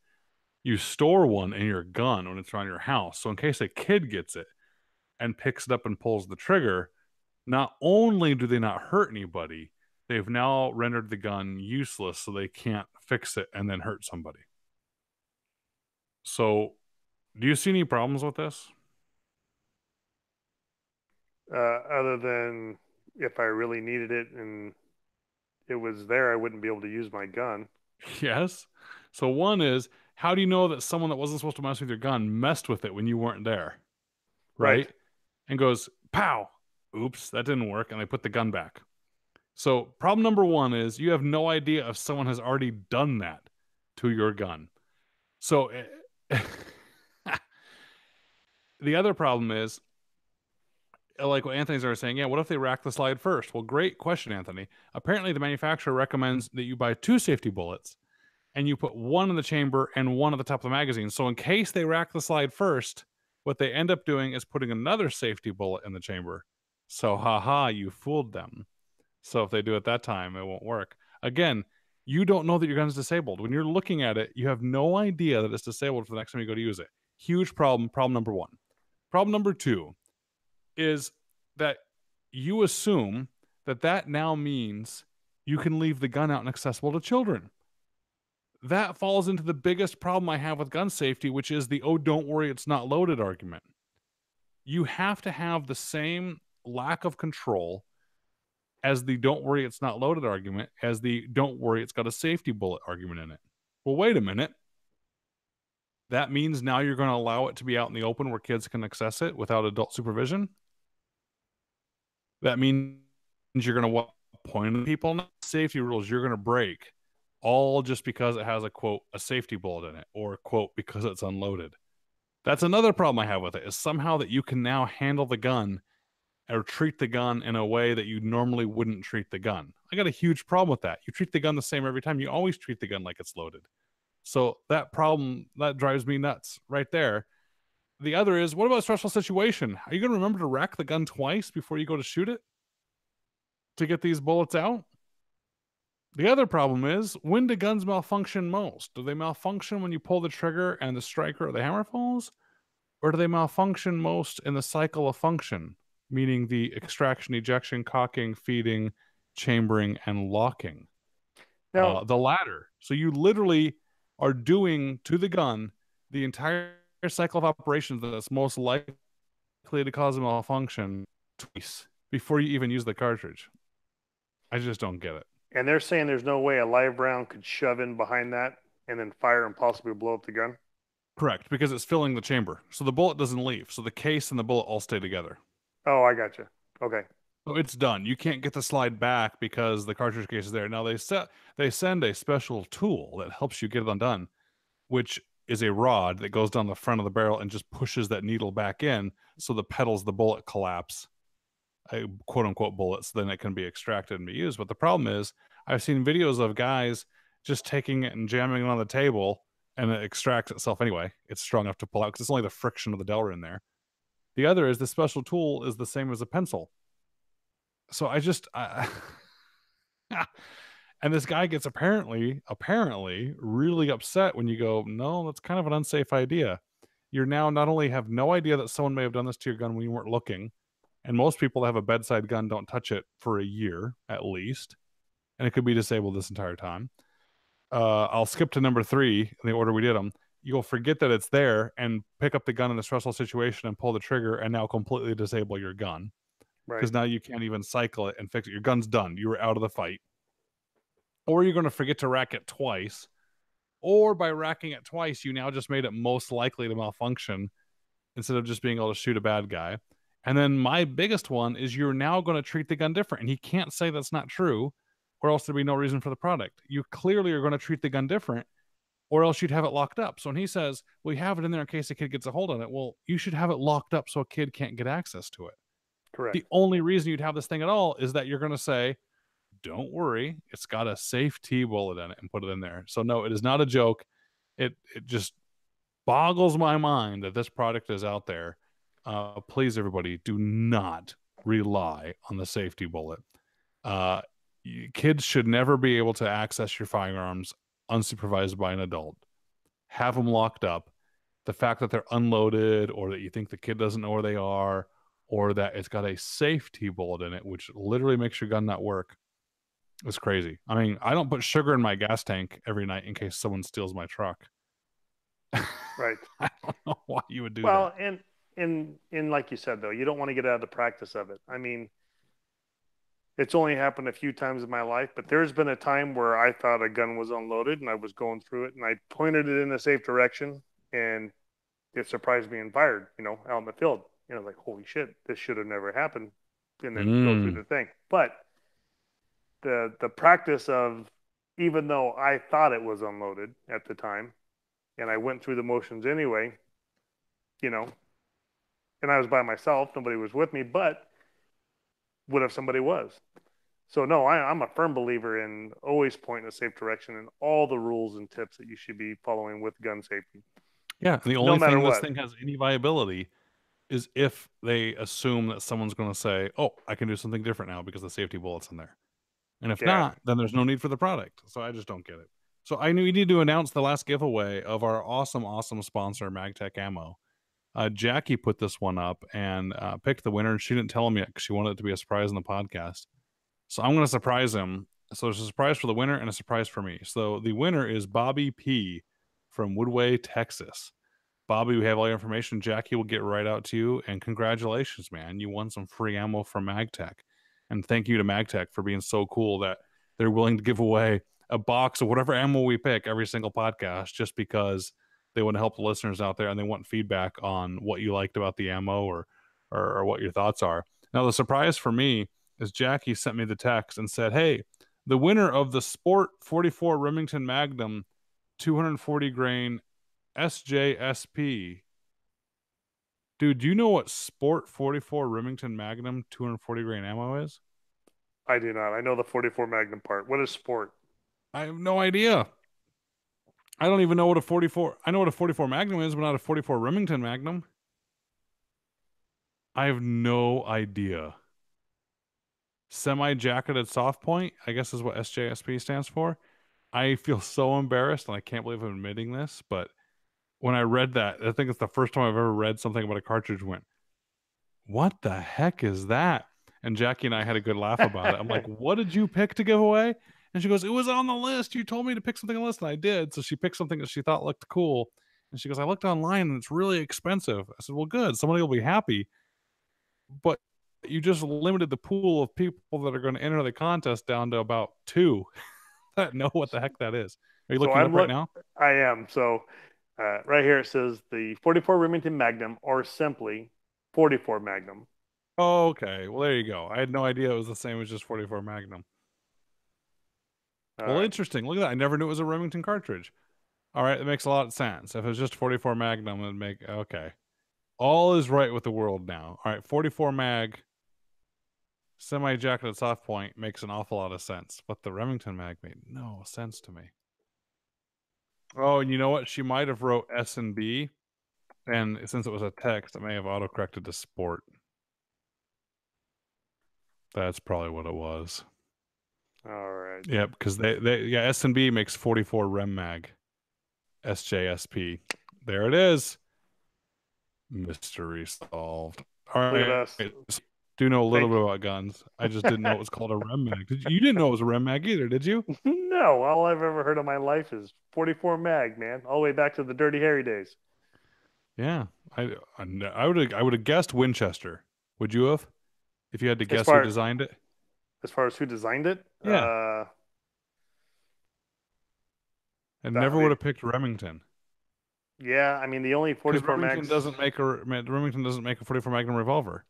you store one in your gun when it's around your house. So in case a kid gets it and picks it up and pulls the trigger, not only do they not hurt anybody, they've now rendered the gun useless so they can't fix it and then hurt somebody. So, do you see any problems with this? Uh, other than if I really needed it and it was there, I wouldn't be able to use my gun. [laughs] Yes. So, one is how do you know that someone that wasn't supposed to mess with your gun messed with it when you weren't there? Right. right. And goes, pow, oops, that didn't work, and they put the gun back. So, problem number one is you have no idea if someone has already done that to your gun. So, eh, [laughs] the other problem is eh, like what Anthony's are saying, yeah, what if they rack the slide first? Well, great question, Anthony. Apparently, the manufacturer recommends that you buy two safety bullets and you put one in the chamber and one at the top of the magazine. So, in case they rack the slide first, what they end up doing is putting another safety bullet in the chamber. So, haha, you fooled them. So, if they do it that time, it won't work. Again, you don't know that your gun is disabled. When you're looking at it, you have no idea that it's disabled for the next time you go to use it. Huge problem. Problem number one. Problem number two is that you assume that that now means you can leave the gun out and accessible to children. That falls into the biggest problem I have with gun safety, which is the oh, don't worry, it's not loaded argument. You have to have the same lack of control as the don't worry, it's not loaded argument as the don't worry, it's got a safety bullet argument in it. Well, wait a minute. That means now you're going to allow it to be out in the open where kids can access it without adult supervision? that means you're going to point people safety rules you're going to break all just because it has a quote a safety bullet in it or quote because it's unloaded. That's another problem i have with it is somehow that you can now handle the gun or treat the gun in a way that you normally wouldn't treat the gun. I got a huge problem with that. You treat the gun the same every time. You always treat the gun like it's loaded. So that problem that drives me nuts right there. The other is, what about a stressful situation? Are you going to remember to rack the gun twice before you go to shoot it to get these bullets out? The other problem is, when do guns malfunction most? Do they malfunction when you pull the trigger and the striker or the hammer falls? Or do they malfunction most in the cycle of function, meaning the extraction, ejection, cocking, feeding, chambering, and locking? Now, uh, the latter. So you literally are doing to the gun the entire cycle of operations that's most likely to cause a malfunction twice before you even use the cartridge. I just don't get it. And they're saying there's no way a live round could shove in behind that and then fire and possibly blow up the gun. Correct, because it's filling the chamber, so the bullet doesn't leave. So the case and the bullet all stay together. Oh, I got you. Okay. So it's done. You can't get the slide back because the cartridge case is there. Now they set they send a special tool that helps you get it undone, which is a rod that goes down the front of the barrel and just pushes that needle back in so the petals the bullet collapse Uh, quote unquote bullets then it can be extracted and be used. But the problem is i've seen videos of guys just taking it and jamming it on the table and it extracts itself anyway. It's strong enough to pull out because it's only the friction of the delver in there. The other is the special tool is the same as a pencil. So i just I, [laughs] And this guy gets apparently, apparently, really upset when you go, no, that's kind of an unsafe idea. You're now not only have no idea that someone may have done this to your gun when you weren't looking, and most people that have a bedside gun don't touch it for a year at least, and it could be disabled this entire time. Uh, I'll skip to number three in the order we did them. You'll forget that it's there and pick up the gun in a stressful situation and pull the trigger and now completely disable your gun because right. now you can't even cycle it and fix it. Your gun's done. You were out of the fight or you're going to forget to rack it twice, or by racking it twice, you now just made it most likely to malfunction instead of just being able to shoot a bad guy. And then my biggest one is you're now going to treat the gun different. And he can't say that's not true, or else there'd be no reason for the product. You clearly are going to treat the gun different, or else you'd have it locked up. So when he says, we have it in there in case a kid gets a hold on it, well, you should have it locked up so a kid can't get access to it. Correct. The only reason you'd have this thing at all is that you're going to say, don't worry, it's got a safe T bullet in it and put it in there. So no, it is not a joke. It it just boggles my mind that this product is out there. Uh, please, everybody, do not rely on the safety bullet. Uh, kids should never be able to access your firearms unsupervised by an adult. Have them locked up. The fact that they're unloaded or that you think the kid doesn't know where they are or that it's got a safety bullet in it, which literally makes your gun not work, it's crazy. I mean, I don't put sugar in my gas tank every night in case someone steals my truck. [laughs] Right. I don't know why you would do well, that. Well, and and and like you said though, you don't want to get out of the practice of it. I mean, it's only happened a few times in my life, but there's been a time where I thought a gun was unloaded and I was going through it and I pointed it in a safe direction and it surprised me and fired, you know, out in the field. You know, like, holy shit, this should have never happened. And then mm. go through mm. the thing. But the the practice of even though I thought it was unloaded at the time, and I went through the motions anyway, you know, and I was by myself, nobody was with me, but what if somebody was? So no, I, am a firm believer in always point in a safe direction and all the rules and tips that you should be following with gun safety. Yeah, the only no thing this what. thing has any viability is if they assume that someone's going to say, "Oh, I can do something different now because the safety bullet's in there," and if yeah. not, then there's no need for the product. So I just don't get it. So I knew we need to announce the last giveaway of our awesome, awesome sponsor, Magtech Ammo. Uh, Jackie put this one up and uh, picked the winner. And she didn't tell him yet because she wanted it to be a surprise in the podcast. So I'm going to surprise him. So there's a surprise for the winner and a surprise for me. So the winner is Bobby P from Woodway, Texas. Bobby, we have all your information. Jackie will get right out to you. And congratulations, man. You won some free ammo from Magtech. And thank you to Magtech for being so cool that they're willing to give away a box of whatever ammo we pick every single podcast just because they want to help the listeners out there and they want feedback on what you liked about the ammo or, or, or what your thoughts are. Now, the surprise for me is Jackie sent me the text and said, Hey, the winner of the Sport 44 Remington Magnum 240 grain SJSP. Dude, do you know what Sport 44 Remington Magnum 240 grain ammo is? I do not. I know the 44 Magnum part. What is Sport? I have no idea. I don't even know what a 44 I know what a 44 Magnum is, but not a 44 Remington Magnum. I have no idea. Semi jacketed soft point, I guess is what SJSP stands for. I feel so embarrassed and I can't believe I'm admitting this, but when I read that, I think it's the first time I've ever read something about a cartridge went, What the heck is that? And Jackie and I had a good laugh about it. I'm like, [laughs] What did you pick to give away? And she goes, It was on the list. You told me to pick something on the list, and I did. So she picked something that she thought looked cool. And she goes, I looked online and it's really expensive. I said, Well, good. Somebody will be happy. But you just limited the pool of people that are going to enter the contest down to about two [laughs] that know what the heck that is. Are you looking so up look, right now? I am. So uh, right here it says the 44 Remington Magnum or simply 44 Magnum. Oh, okay. Well, there you go. I had no idea it was the same as just 44 Magnum. All well, right. interesting. Look at that. I never knew it was a Remington cartridge. All right, it makes a lot of sense. If it was just 44 Magnum, it'd make okay. All is right with the world now. All right, 44 mag, semi jacketed soft point makes an awful lot of sense, but the Remington mag made no sense to me. Oh, and you know what? She might have wrote S and B, and since it was a text, it may have autocorrected to sport. That's probably what it was. All right. Yep, because they, they yeah S and B makes forty four Rem Mag, SJSP. There it is. Mystery solved. All right. Do know a little Thank bit about guns. I just didn't know it was called a Rem Mag. You didn't know it was a Rem Mag either, did you? [laughs] No. All I've ever heard of my life is forty four Mag, man. All the way back to the Dirty Harry days. Yeah, I I would I would have guessed Winchester. Would you have? If you had to guess who designed it? as far as who designed it. Yeah. Uh, I never would have picked Remington. Yeah, I mean the only 44 Remington Max doesn't make a Remington doesn't make a 44 Magnum revolver.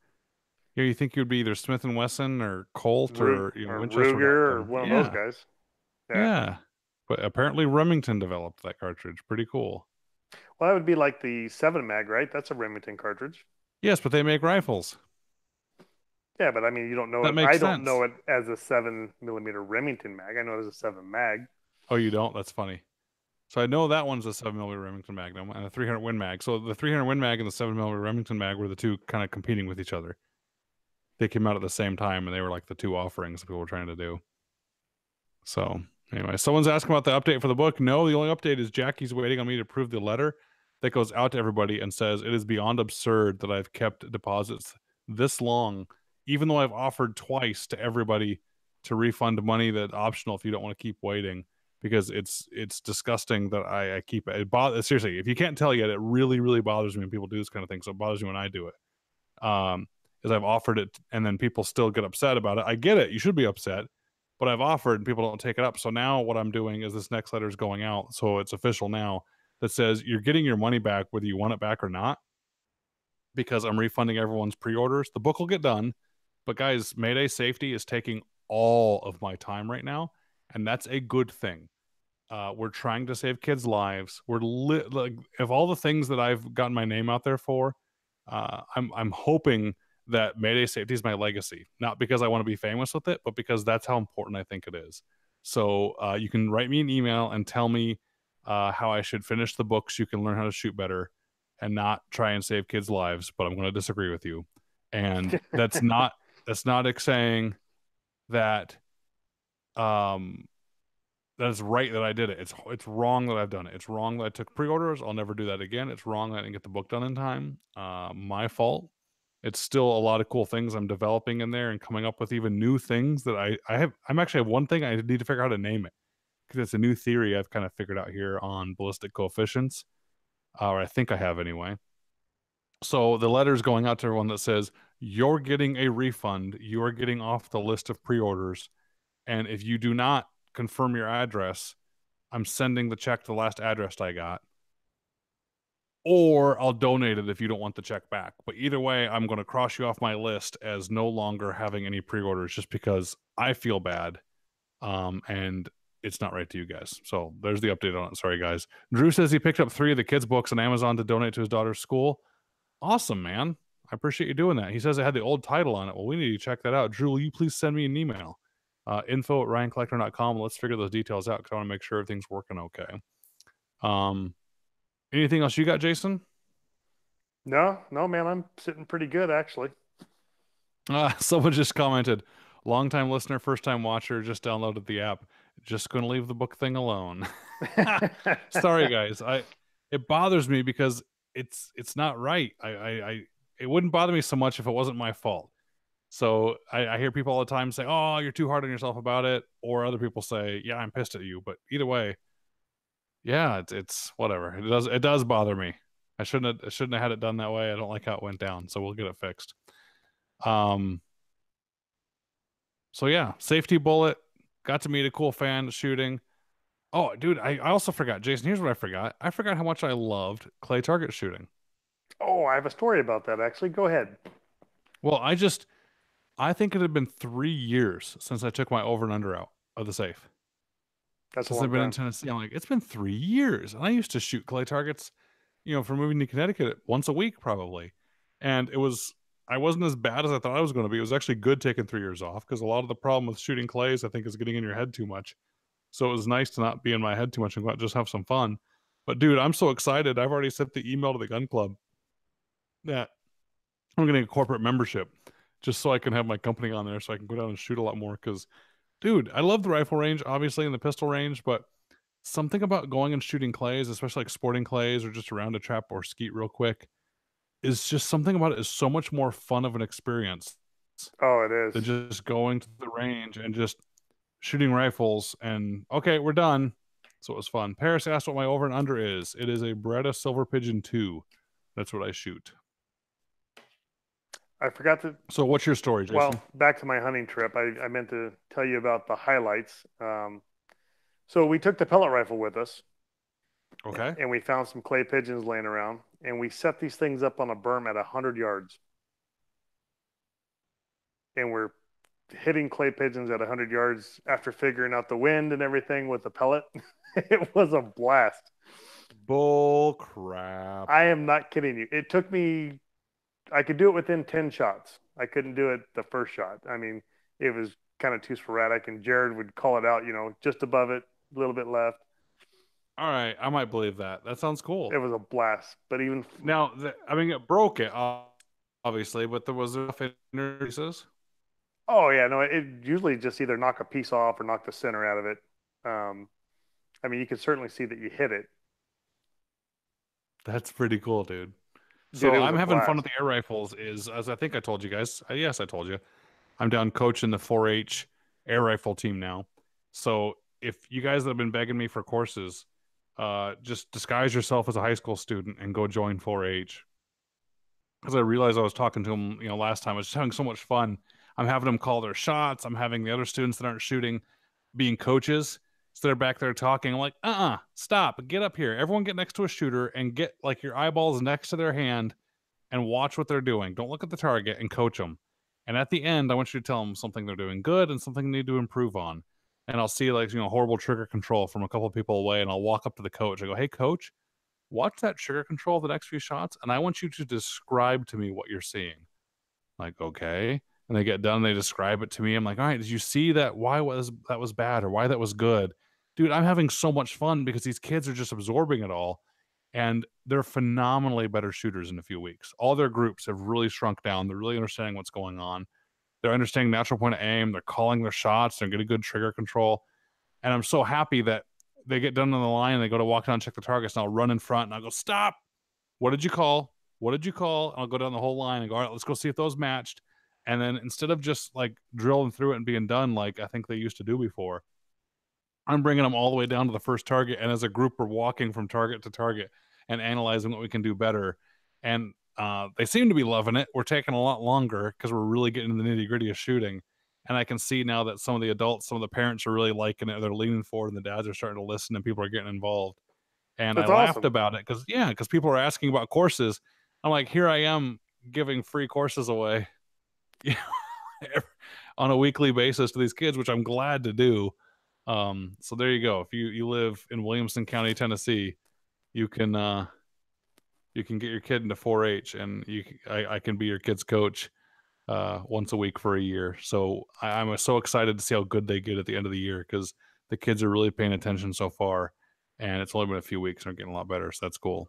Yeah, you think you'd be either Smith and Wesson or Colt or, you know, or Winchester Ruger or one yeah. of those guys. Yeah. yeah. But apparently Remington developed that cartridge. Pretty cool. Well, that would be like the 7 mag, right? That's a Remington cartridge. Yes, but they make rifles. Yeah, but I mean, you don't know. That it. Makes I sense. don't know it as a seven millimeter Remington mag. I know it as a seven mag. Oh, you don't? That's funny. So I know that one's a seven millimeter Remington Magnum and a 300 Win Mag. So the 300 Win Mag and the seven millimeter Remington Mag were the two kind of competing with each other. They came out at the same time, and they were like the two offerings people were trying to do. So anyway, someone's asking about the update for the book. No, the only update is Jackie's waiting on me to prove the letter that goes out to everybody and says it is beyond absurd that I've kept deposits this long even though I've offered twice to everybody to refund money that optional if you don't want to keep waiting because it's it's disgusting that I, I keep it. it seriously, if you can't tell yet, it really really bothers me when people do this kind of thing. So it bothers me when I do it. Um, is I've offered it and then people still get upset about it. I get it. You should be upset, but I've offered and people don't take it up. So now what I'm doing is this next letter is going out, so it's official now that says you're getting your money back whether you want it back or not because I'm refunding everyone's pre-orders. The book will get done but guys, Mayday safety is taking all of my time right now, and that's a good thing. Uh, we're trying to save kids' lives. We're li- like, if all the things that I've gotten my name out there for, uh, I'm I'm hoping that Mayday Safety is my legacy, not because I want to be famous with it, but because that's how important I think it is. So uh, you can write me an email and tell me uh, how I should finish the books. You can learn how to shoot better and not try and save kids' lives. But I'm going to disagree with you, and that's not that's not saying that um that is right that I did it. It's it's wrong that I've done it. It's wrong that I took pre-orders. I'll never do that again. It's wrong that I didn't get the book done in time. Uh, my fault. It's still a lot of cool things I'm developing in there and coming up with even new things that I I have. I'm actually have one thing I need to figure out how to name it because it's a new theory I've kind of figured out here on ballistic coefficients, uh, or I think I have anyway. So the letter's going out to everyone that says you're getting a refund. You are getting off the list of pre-orders, and if you do not confirm your address, I'm sending the check to the last address I got. Or I'll donate it if you don't want the check back. But either way, I'm going to cross you off my list as no longer having any pre orders just because I feel bad. Um, and it's not right to you guys. So there's the update on it. Sorry, guys. Drew says he picked up three of the kids' books on Amazon to donate to his daughter's school. Awesome, man. I appreciate you doing that. He says it had the old title on it. Well, we need to check that out. Drew, will you please send me an email? uh, info at ryancleckner.com. Let's figure those details out because I want to make sure everything's working okay. Um, anything else you got, Jason? No, no, man, I'm sitting pretty good actually. Uh, [laughs] someone just commented, long time listener, first time watcher, just downloaded the app. Just going to leave the book thing alone. [laughs] Sorry, [laughs] guys. I it bothers me because it's it's not right. I, I, I it wouldn't bother me so much if it wasn't my fault. So I, I, hear people all the time say, "Oh, you're too hard on yourself about it," or other people say, "Yeah, I'm pissed at you." But either way, yeah, it's, it's whatever. It does it does bother me. I shouldn't have, I shouldn't have had it done that way. I don't like how it went down. So we'll get it fixed. Um. So yeah, safety bullet. Got to meet a cool fan shooting. Oh, dude, I, I also forgot. Jason, here's what I forgot. I forgot how much I loved clay target shooting. Oh, I have a story about that actually. Go ahead. Well, I just I think it had been three years since I took my over and under out of the safe. That's since I've been time. in Tennessee. I'm like, it's been three years, and I used to shoot clay targets, you know, for moving to Connecticut once a week probably, and it was I wasn't as bad as I thought I was going to be. It was actually good taking three years off because a lot of the problem with shooting clays, I think, is getting in your head too much. So it was nice to not be in my head too much and just have some fun. But dude, I'm so excited. I've already sent the email to the gun club that I'm getting a corporate membership just so I can have my company on there so I can go down and shoot a lot more. Because, dude, I love the rifle range, obviously, and the pistol range, but something about going and shooting clays, especially like sporting clays or just around a trap or skeet real quick, is just something about it is so much more fun of an experience. Oh, it is. Than just going to the range and just shooting rifles and okay, we're done. So it was fun. Paris asked what my over and under is. It is a Beretta Silver Pigeon 2. That's what I shoot. I forgot to. So, what's your story, Jason? Well, back to my hunting trip. I, I meant to tell you about the highlights. Um, so we took the pellet rifle with us. Okay. And we found some clay pigeons laying around, and we set these things up on a berm at hundred yards. And we're hitting clay pigeons at hundred yards after figuring out the wind and everything with the pellet. [laughs] it was a blast. Bull crap. I am not kidding you. It took me I could do it within 10 shots. I couldn't do it the first shot. I mean, it was kind of too sporadic, and Jared would call it out, you know, just above it, a little bit left. All right, I might believe that. That sounds cool. It was a blast, but even now, the, I mean, it broke it obviously, but there was enough pieces. Oh yeah, no, it usually just either knock a piece off or knock the center out of it. Um, I mean, you can certainly see that you hit it. That's pretty cool, dude. So I'm having blast. fun with the air rifles. Is as I think I told you guys. Uh, yes, I told you. I'm down coaching the 4-H air rifle team now. So if you guys that have been begging me for courses, uh, just disguise yourself as a high school student and go join 4-H. Because I realized I was talking to them, you know, last time. I was just having so much fun. I'm having them call their shots. I'm having the other students that aren't shooting being coaches so they're back there talking. I'm like, uh uh-uh, uh stop, get up here. Everyone get next to a shooter and get like your eyeballs next to their hand and watch what they're doing. Don't look at the target and coach them. And at the end, I want you to tell them something they're doing good and something they need to improve on. And I'll see like, you know, horrible trigger control from a couple people away. And I'll walk up to the coach. I go, hey, coach, watch that trigger control the next few shots. And I want you to describe to me what you're seeing. like, okay. And they get done, they describe it to me. I'm like, all right, did you see that? Why was that was bad or why that was good? Dude, I'm having so much fun because these kids are just absorbing it all. And they're phenomenally better shooters in a few weeks. All their groups have really shrunk down. They're really understanding what's going on. They're understanding natural point of aim. They're calling their shots. They're getting good trigger control. And I'm so happy that they get done on the line and they go to walk down and check the targets. And I'll run in front and I'll go, stop. What did you call? What did you call? And I'll go down the whole line and go, all right, let's go see if those matched. And then instead of just like drilling through it and being done like I think they used to do before, I'm bringing them all the way down to the first target. And as a group, we're walking from target to target and analyzing what we can do better. And uh, they seem to be loving it. We're taking a lot longer because we're really getting the nitty gritty of shooting. And I can see now that some of the adults, some of the parents are really liking it. They're leaning forward and the dads are starting to listen and people are getting involved. And That's I awesome. laughed about it because, yeah, because people are asking about courses. I'm like, here I am giving free courses away [laughs] on a weekly basis to these kids, which I'm glad to do. Um, so there you go. If you, you live in Williamson County, Tennessee, you can uh, you can get your kid into 4-H, and you I, I can be your kid's coach uh, once a week for a year. So I, I'm so excited to see how good they get at the end of the year because the kids are really paying attention so far, and it's only been a few weeks and they're getting a lot better. So that's cool.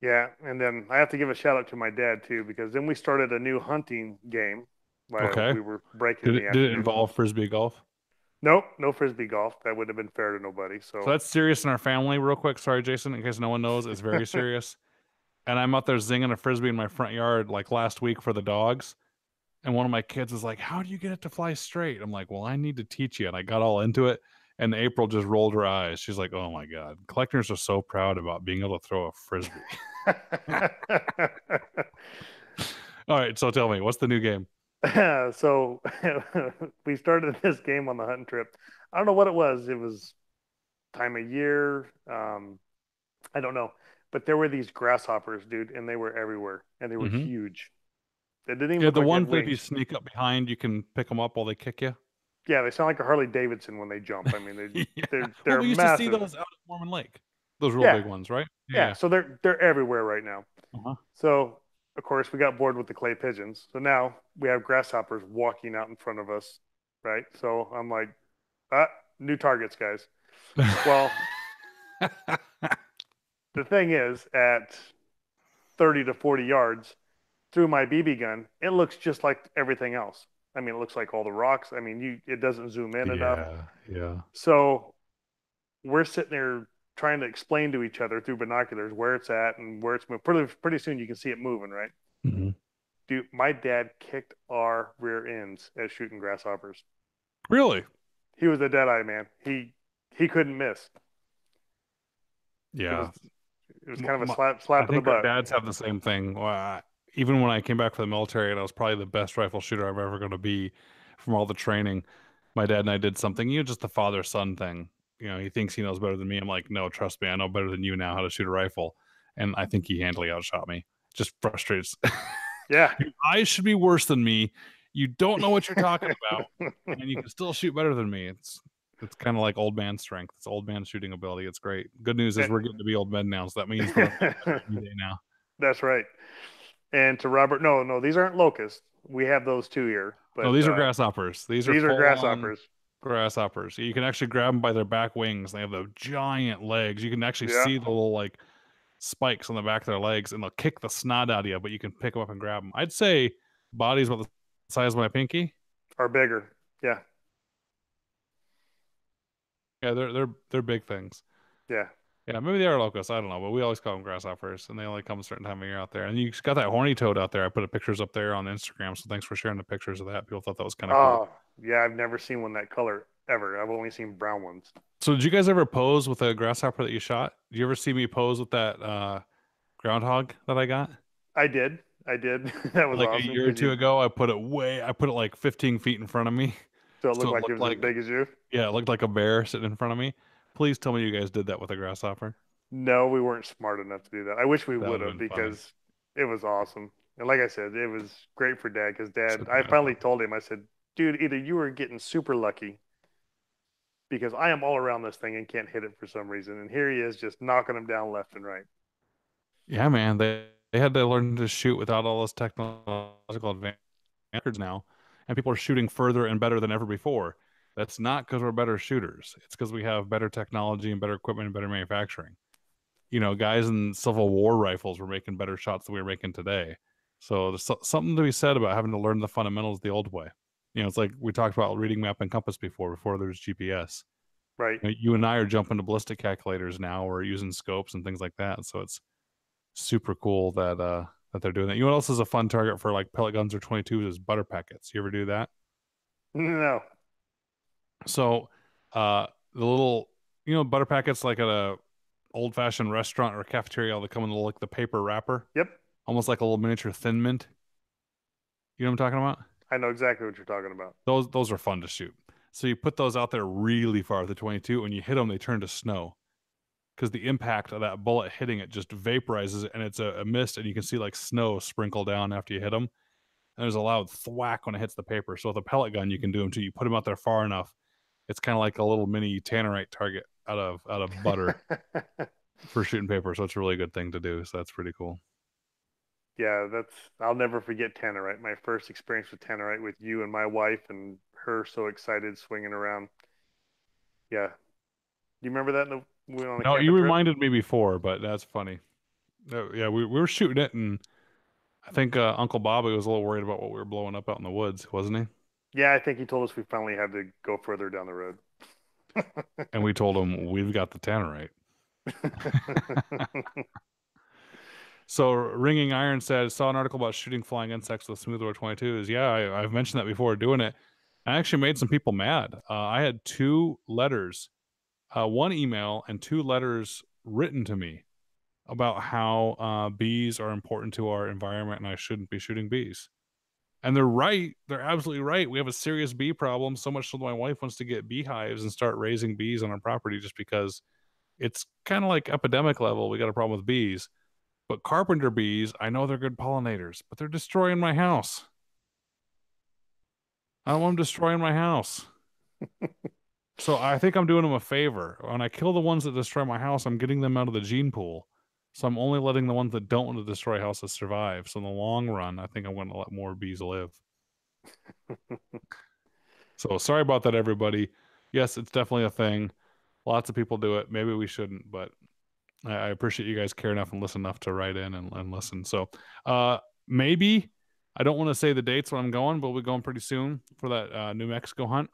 Yeah, and then I have to give a shout out to my dad too because then we started a new hunting game. Okay. We were breaking. Did it, did it involve frisbee golf? Nope, no frisbee golf. That wouldn't have been fair to nobody. So. so that's serious in our family. Real quick, sorry, Jason, in case no one knows, it's very [laughs] serious. and I'm out there zinging a frisbee in my front yard like last week for the dogs. And one of my kids is like, "How do you get it to fly straight?" I'm like, "Well, I need to teach you." And I got all into it. And April just rolled her eyes. She's like, "Oh my god, Cleckners are so proud about being able to throw a frisbee." [laughs] all right, so tell me, what's the new game? [laughs] so [laughs] we started this game on the hunting trip. I don't know what it was. It was time of year. Um, I don't know, but there were these grasshoppers, dude, and they were everywhere, and they were mm-hmm. huge. They didn't even. Yeah, the ones that if you sneak up behind, you can pick them up while they kick you. Yeah, they sound like a Harley Davidson when they jump. I mean, they, [laughs] yeah. they're they're well, we used massive. to see those out at Mormon Lake. Those real yeah. big ones, right? Yeah. yeah. So they're they're everywhere right now. Uh-huh. So of course, we got bored with the clay pigeons. So now we have grasshoppers walking out in front of us, right? So I'm like, ah, new targets, guys. well, [laughs] the thing is, at 30 to 40 yards through my BB gun, it looks just like everything else. I mean, it looks like all the rocks. I mean, you it doesn't zoom in yeah, enough. Yeah. So we're sitting there trying to explain to each other through binoculars where it's at and where it's moving. Pretty, pretty soon you can see it moving, right? Mm-hmm. Dude, my dad kicked our rear ends at shooting grasshoppers. Really? He was a dead eye man. He he couldn't miss. Yeah. It was, it was kind of a slap slap in the butt. dads have the same thing. Well, even when I came back from the military and I was probably the best rifle shooter I'm ever going to be from all the training, my dad and I did something, you know, just the father son thing you know, he thinks he knows better than me. I'm like, no, trust me, I know better than you now how to shoot a rifle. And I think he handily outshot me. Just frustrates. [laughs] Yeah. Your eyes should be worse than me. You don't know what you're talking about. and you can still shoot better than me. It's it's kind of like old man strength. It's old man shooting ability. It's great. Good news is we're getting to be old men now, so that means we're [laughs] now. That's right. And to Robert, no, no, these aren't locusts. We have those two here. But, no, these uh, are grasshoppers. These are these are grasshoppers grasshoppers. You can actually grab them by their back wings. They have the giant legs. You can actually yeah. see the little like spikes on the back of their legs, and they'll kick the snot out of you. But you can pick them up and grab them. I'd say bodies about the size of my pinky are bigger. Yeah. Yeah, they're they're they're big things. Yeah. Yeah, maybe they are locusts. I don't know, but we always call them grasshoppers, and they only come a certain time of year out there. And you got that horny toad out there. I put pictures up there on Instagram, so thanks for sharing the pictures of that. People thought that was kind of oh, cool. Yeah, I've never seen one that color ever. I've only seen brown ones. So did you guys ever pose with a grasshopper that you shot? Did you ever see me pose with that uh, groundhog that I got? I did. I did. [laughs] that was like awesome a year or two you... ago. I put it way. I put it like 15 feet in front of me. So it [laughs] looked so like it, it was like, as big as you. Yeah, it looked like a bear sitting in front of me. Please tell me you guys did that with a grasshopper. No, we weren't smart enough to do that. I wish we would have because it was awesome. And like I said, it was great for dad because dad, I finally told him, I said, dude, either you are getting super lucky because I am all around this thing and can't hit it for some reason. And here he is just knocking them down left and right. Yeah, man. They, they had to learn to shoot without all this technological advances now, and people are shooting further and better than ever before. That's not because we're better shooters. It's because we have better technology and better equipment and better manufacturing. You know, guys in Civil War rifles were making better shots than we are making today. So there's something to be said about having to learn the fundamentals the old way. You know, it's like we talked about reading map and compass before, before there's GPS. Right. You, know, you and I are jumping to ballistic calculators now, or using scopes and things like that. So it's super cool that uh that they're doing that. You know what else is a fun target for like pellet guns or 22s is butter packets. You ever do that? [laughs] No. So, uh, the little, you know, butter packets like at a old fashioned restaurant or cafeteria, they come in the like the paper wrapper. Yep. Almost like a little miniature thin mint. You know what I'm talking about? I know exactly what you're talking about. Those those are fun to shoot. So you put those out there really far with the 22, and you hit them, they turn to snow because the impact of that bullet hitting it just vaporizes it, and it's a, a, mist, and you can see like snow sprinkle down after you hit them. And there's a loud thwack when it hits the paper. So with a pellet gun, you can do them too. You put them out there far enough, it's kind of like a little mini tannerite target out of out of butter [laughs] for shooting paper. So it's a really good thing to do. So that's pretty cool. Yeah, that's I'll never forget tannerite. My first experience with tannerite with you and my wife and her so excited swinging around. Yeah, do you remember that? In The, no, you trip? reminded me before, but that's funny. yeah, we, we were shooting it, and I think uh, Uncle Bobby was a little worried about what we were blowing up out in the woods, wasn't he? Yeah, I think he told us we finally had to go further down the road. [laughs] and we told him we've got the tannerite. [laughs] so ringing iron said saw an article about shooting flying insects with smoothbore 22 is yeah I, have mentioned that before doing it i actually made some people mad uh, i had two letters uh, one email and two letters written to me about how uh, bees are important to our environment and i shouldn't be shooting bees and they're right. They're absolutely right. We have a serious bee problem. So much so that my wife wants to get beehives and start raising bees on our property just because it's kind of like epidemic level. We got a problem with bees. But carpenter bees, I know they're good pollinators, but they're destroying my house. I don't want them destroying my house. [laughs] so I think I'm doing them a favor. When I kill the ones that destroy my house, I'm getting them out of the gene pool. So I'm only letting the ones that don't want to destroy houses survive. So in the long run, I think I'm going to let more bees live. [laughs] so sorry about that, everybody. Yes, it's definitely a thing. Lots of people do it. Maybe we shouldn't, but I, I appreciate you guys care enough and listen enough to write in and, and listen. So uh, maybe I don't want to say the dates when I'm going, but we're going pretty soon for that uh, New Mexico hunt.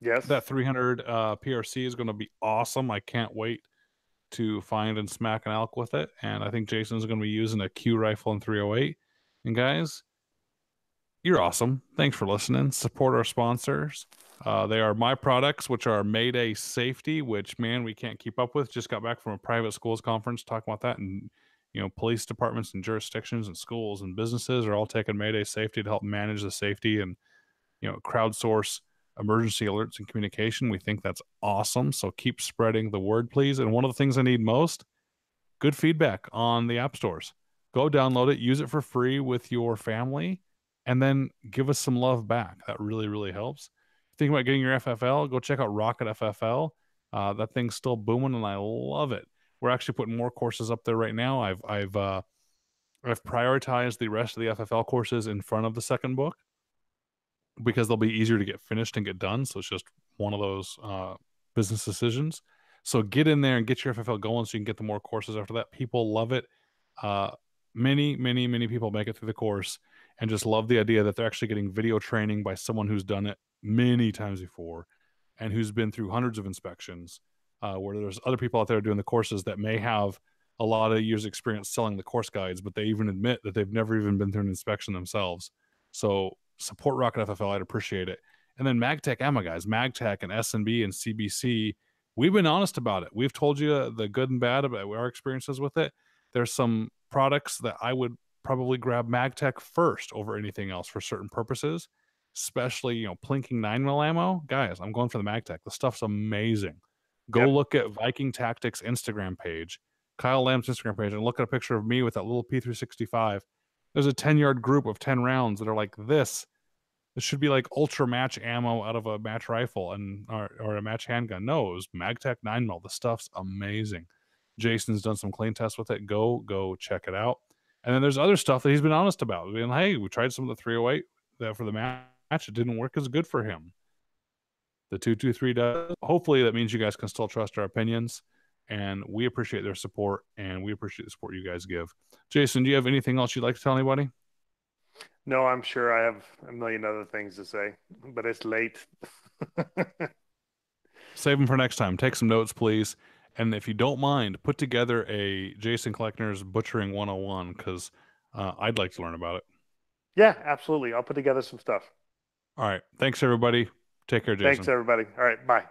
Yes. That 300 uh, PRC is going to be awesome. I can't wait to find and smack an elk with it. And I think Jason's going to be using a Q rifle in 308. And guys, you're awesome. Thanks for listening. Support our sponsors. Uh, they are my products, which are Mayday Safety, which man we can't keep up with. Just got back from a private schools conference talking about that, and you know, police departments and jurisdictions and schools and businesses are all taking Mayday Safety to help manage the safety and you know crowdsource emergency alerts and communication. We think that's awesome. So keep spreading the word, please. And one of the things I need most good feedback on the app stores. Go download it, use it for free with your family, and then give us some love back. That really, really helps. Think about getting your FFL, go check out Rocket FFL. Uh, that thing's still booming, and I love it. We're actually putting more courses up there right now. I've I've uh, I've prioritized the rest of the FFL courses in front of the second book because they'll be easier to get finished and get done. So it's just one of those uh, business decisions. So get in there and get your FFL going so you can get the more courses after that. People love it. Uh, many, many, many people make it through the course and just love the idea that they're actually getting video training by someone who's done it many times before and who's been through hundreds of inspections. Uh, where there's other people out there doing the courses that may have a lot of years experience selling the course guides, but they even admit that they've never even been through an inspection themselves. So support Rocket FFL. I'd appreciate it. And then MagTech Ammo guys, MagTech and SNB and CBC. We've been honest about it. We've told you the good and bad about our experiences with it. There's some products that I would probably grab MagTech first over anything else for certain purposes, especially you know plinking nine mil ammo. Guys, I'm going for the MagTech. The stuff's amazing. Go yep. look at Viking Tactics Instagram page, Kyle Lamb's Instagram page, and look at a picture of me with that little P365 there's a 10 yard group of 10 rounds that are like this. This should be like ultra match ammo out of a match rifle and or, or a match handgun. No, it was Magtech 9 mil. The stuff's amazing. Jason's done some clean tests with it. Go, go check it out. And then there's other stuff that he's been honest about. Being, hey, we tried some of the 308 that for the match. It didn't work as good for him. The 223 does. Hopefully, that means you guys can still trust our opinions. And we appreciate their support and we appreciate the support you guys give. Jason, do you have anything else you'd like to tell anybody? No, I'm sure I have a million other things to say, but it's late. [laughs] Save them for next time. Take some notes, please. And if you don't mind, put together a Jason Cleckner's Butchering 101 because uh, I'd like to learn about it. Yeah, absolutely. I'll put together some stuff. All right. Thanks, everybody. Take care, Jason. Thanks, everybody. All right. Bye.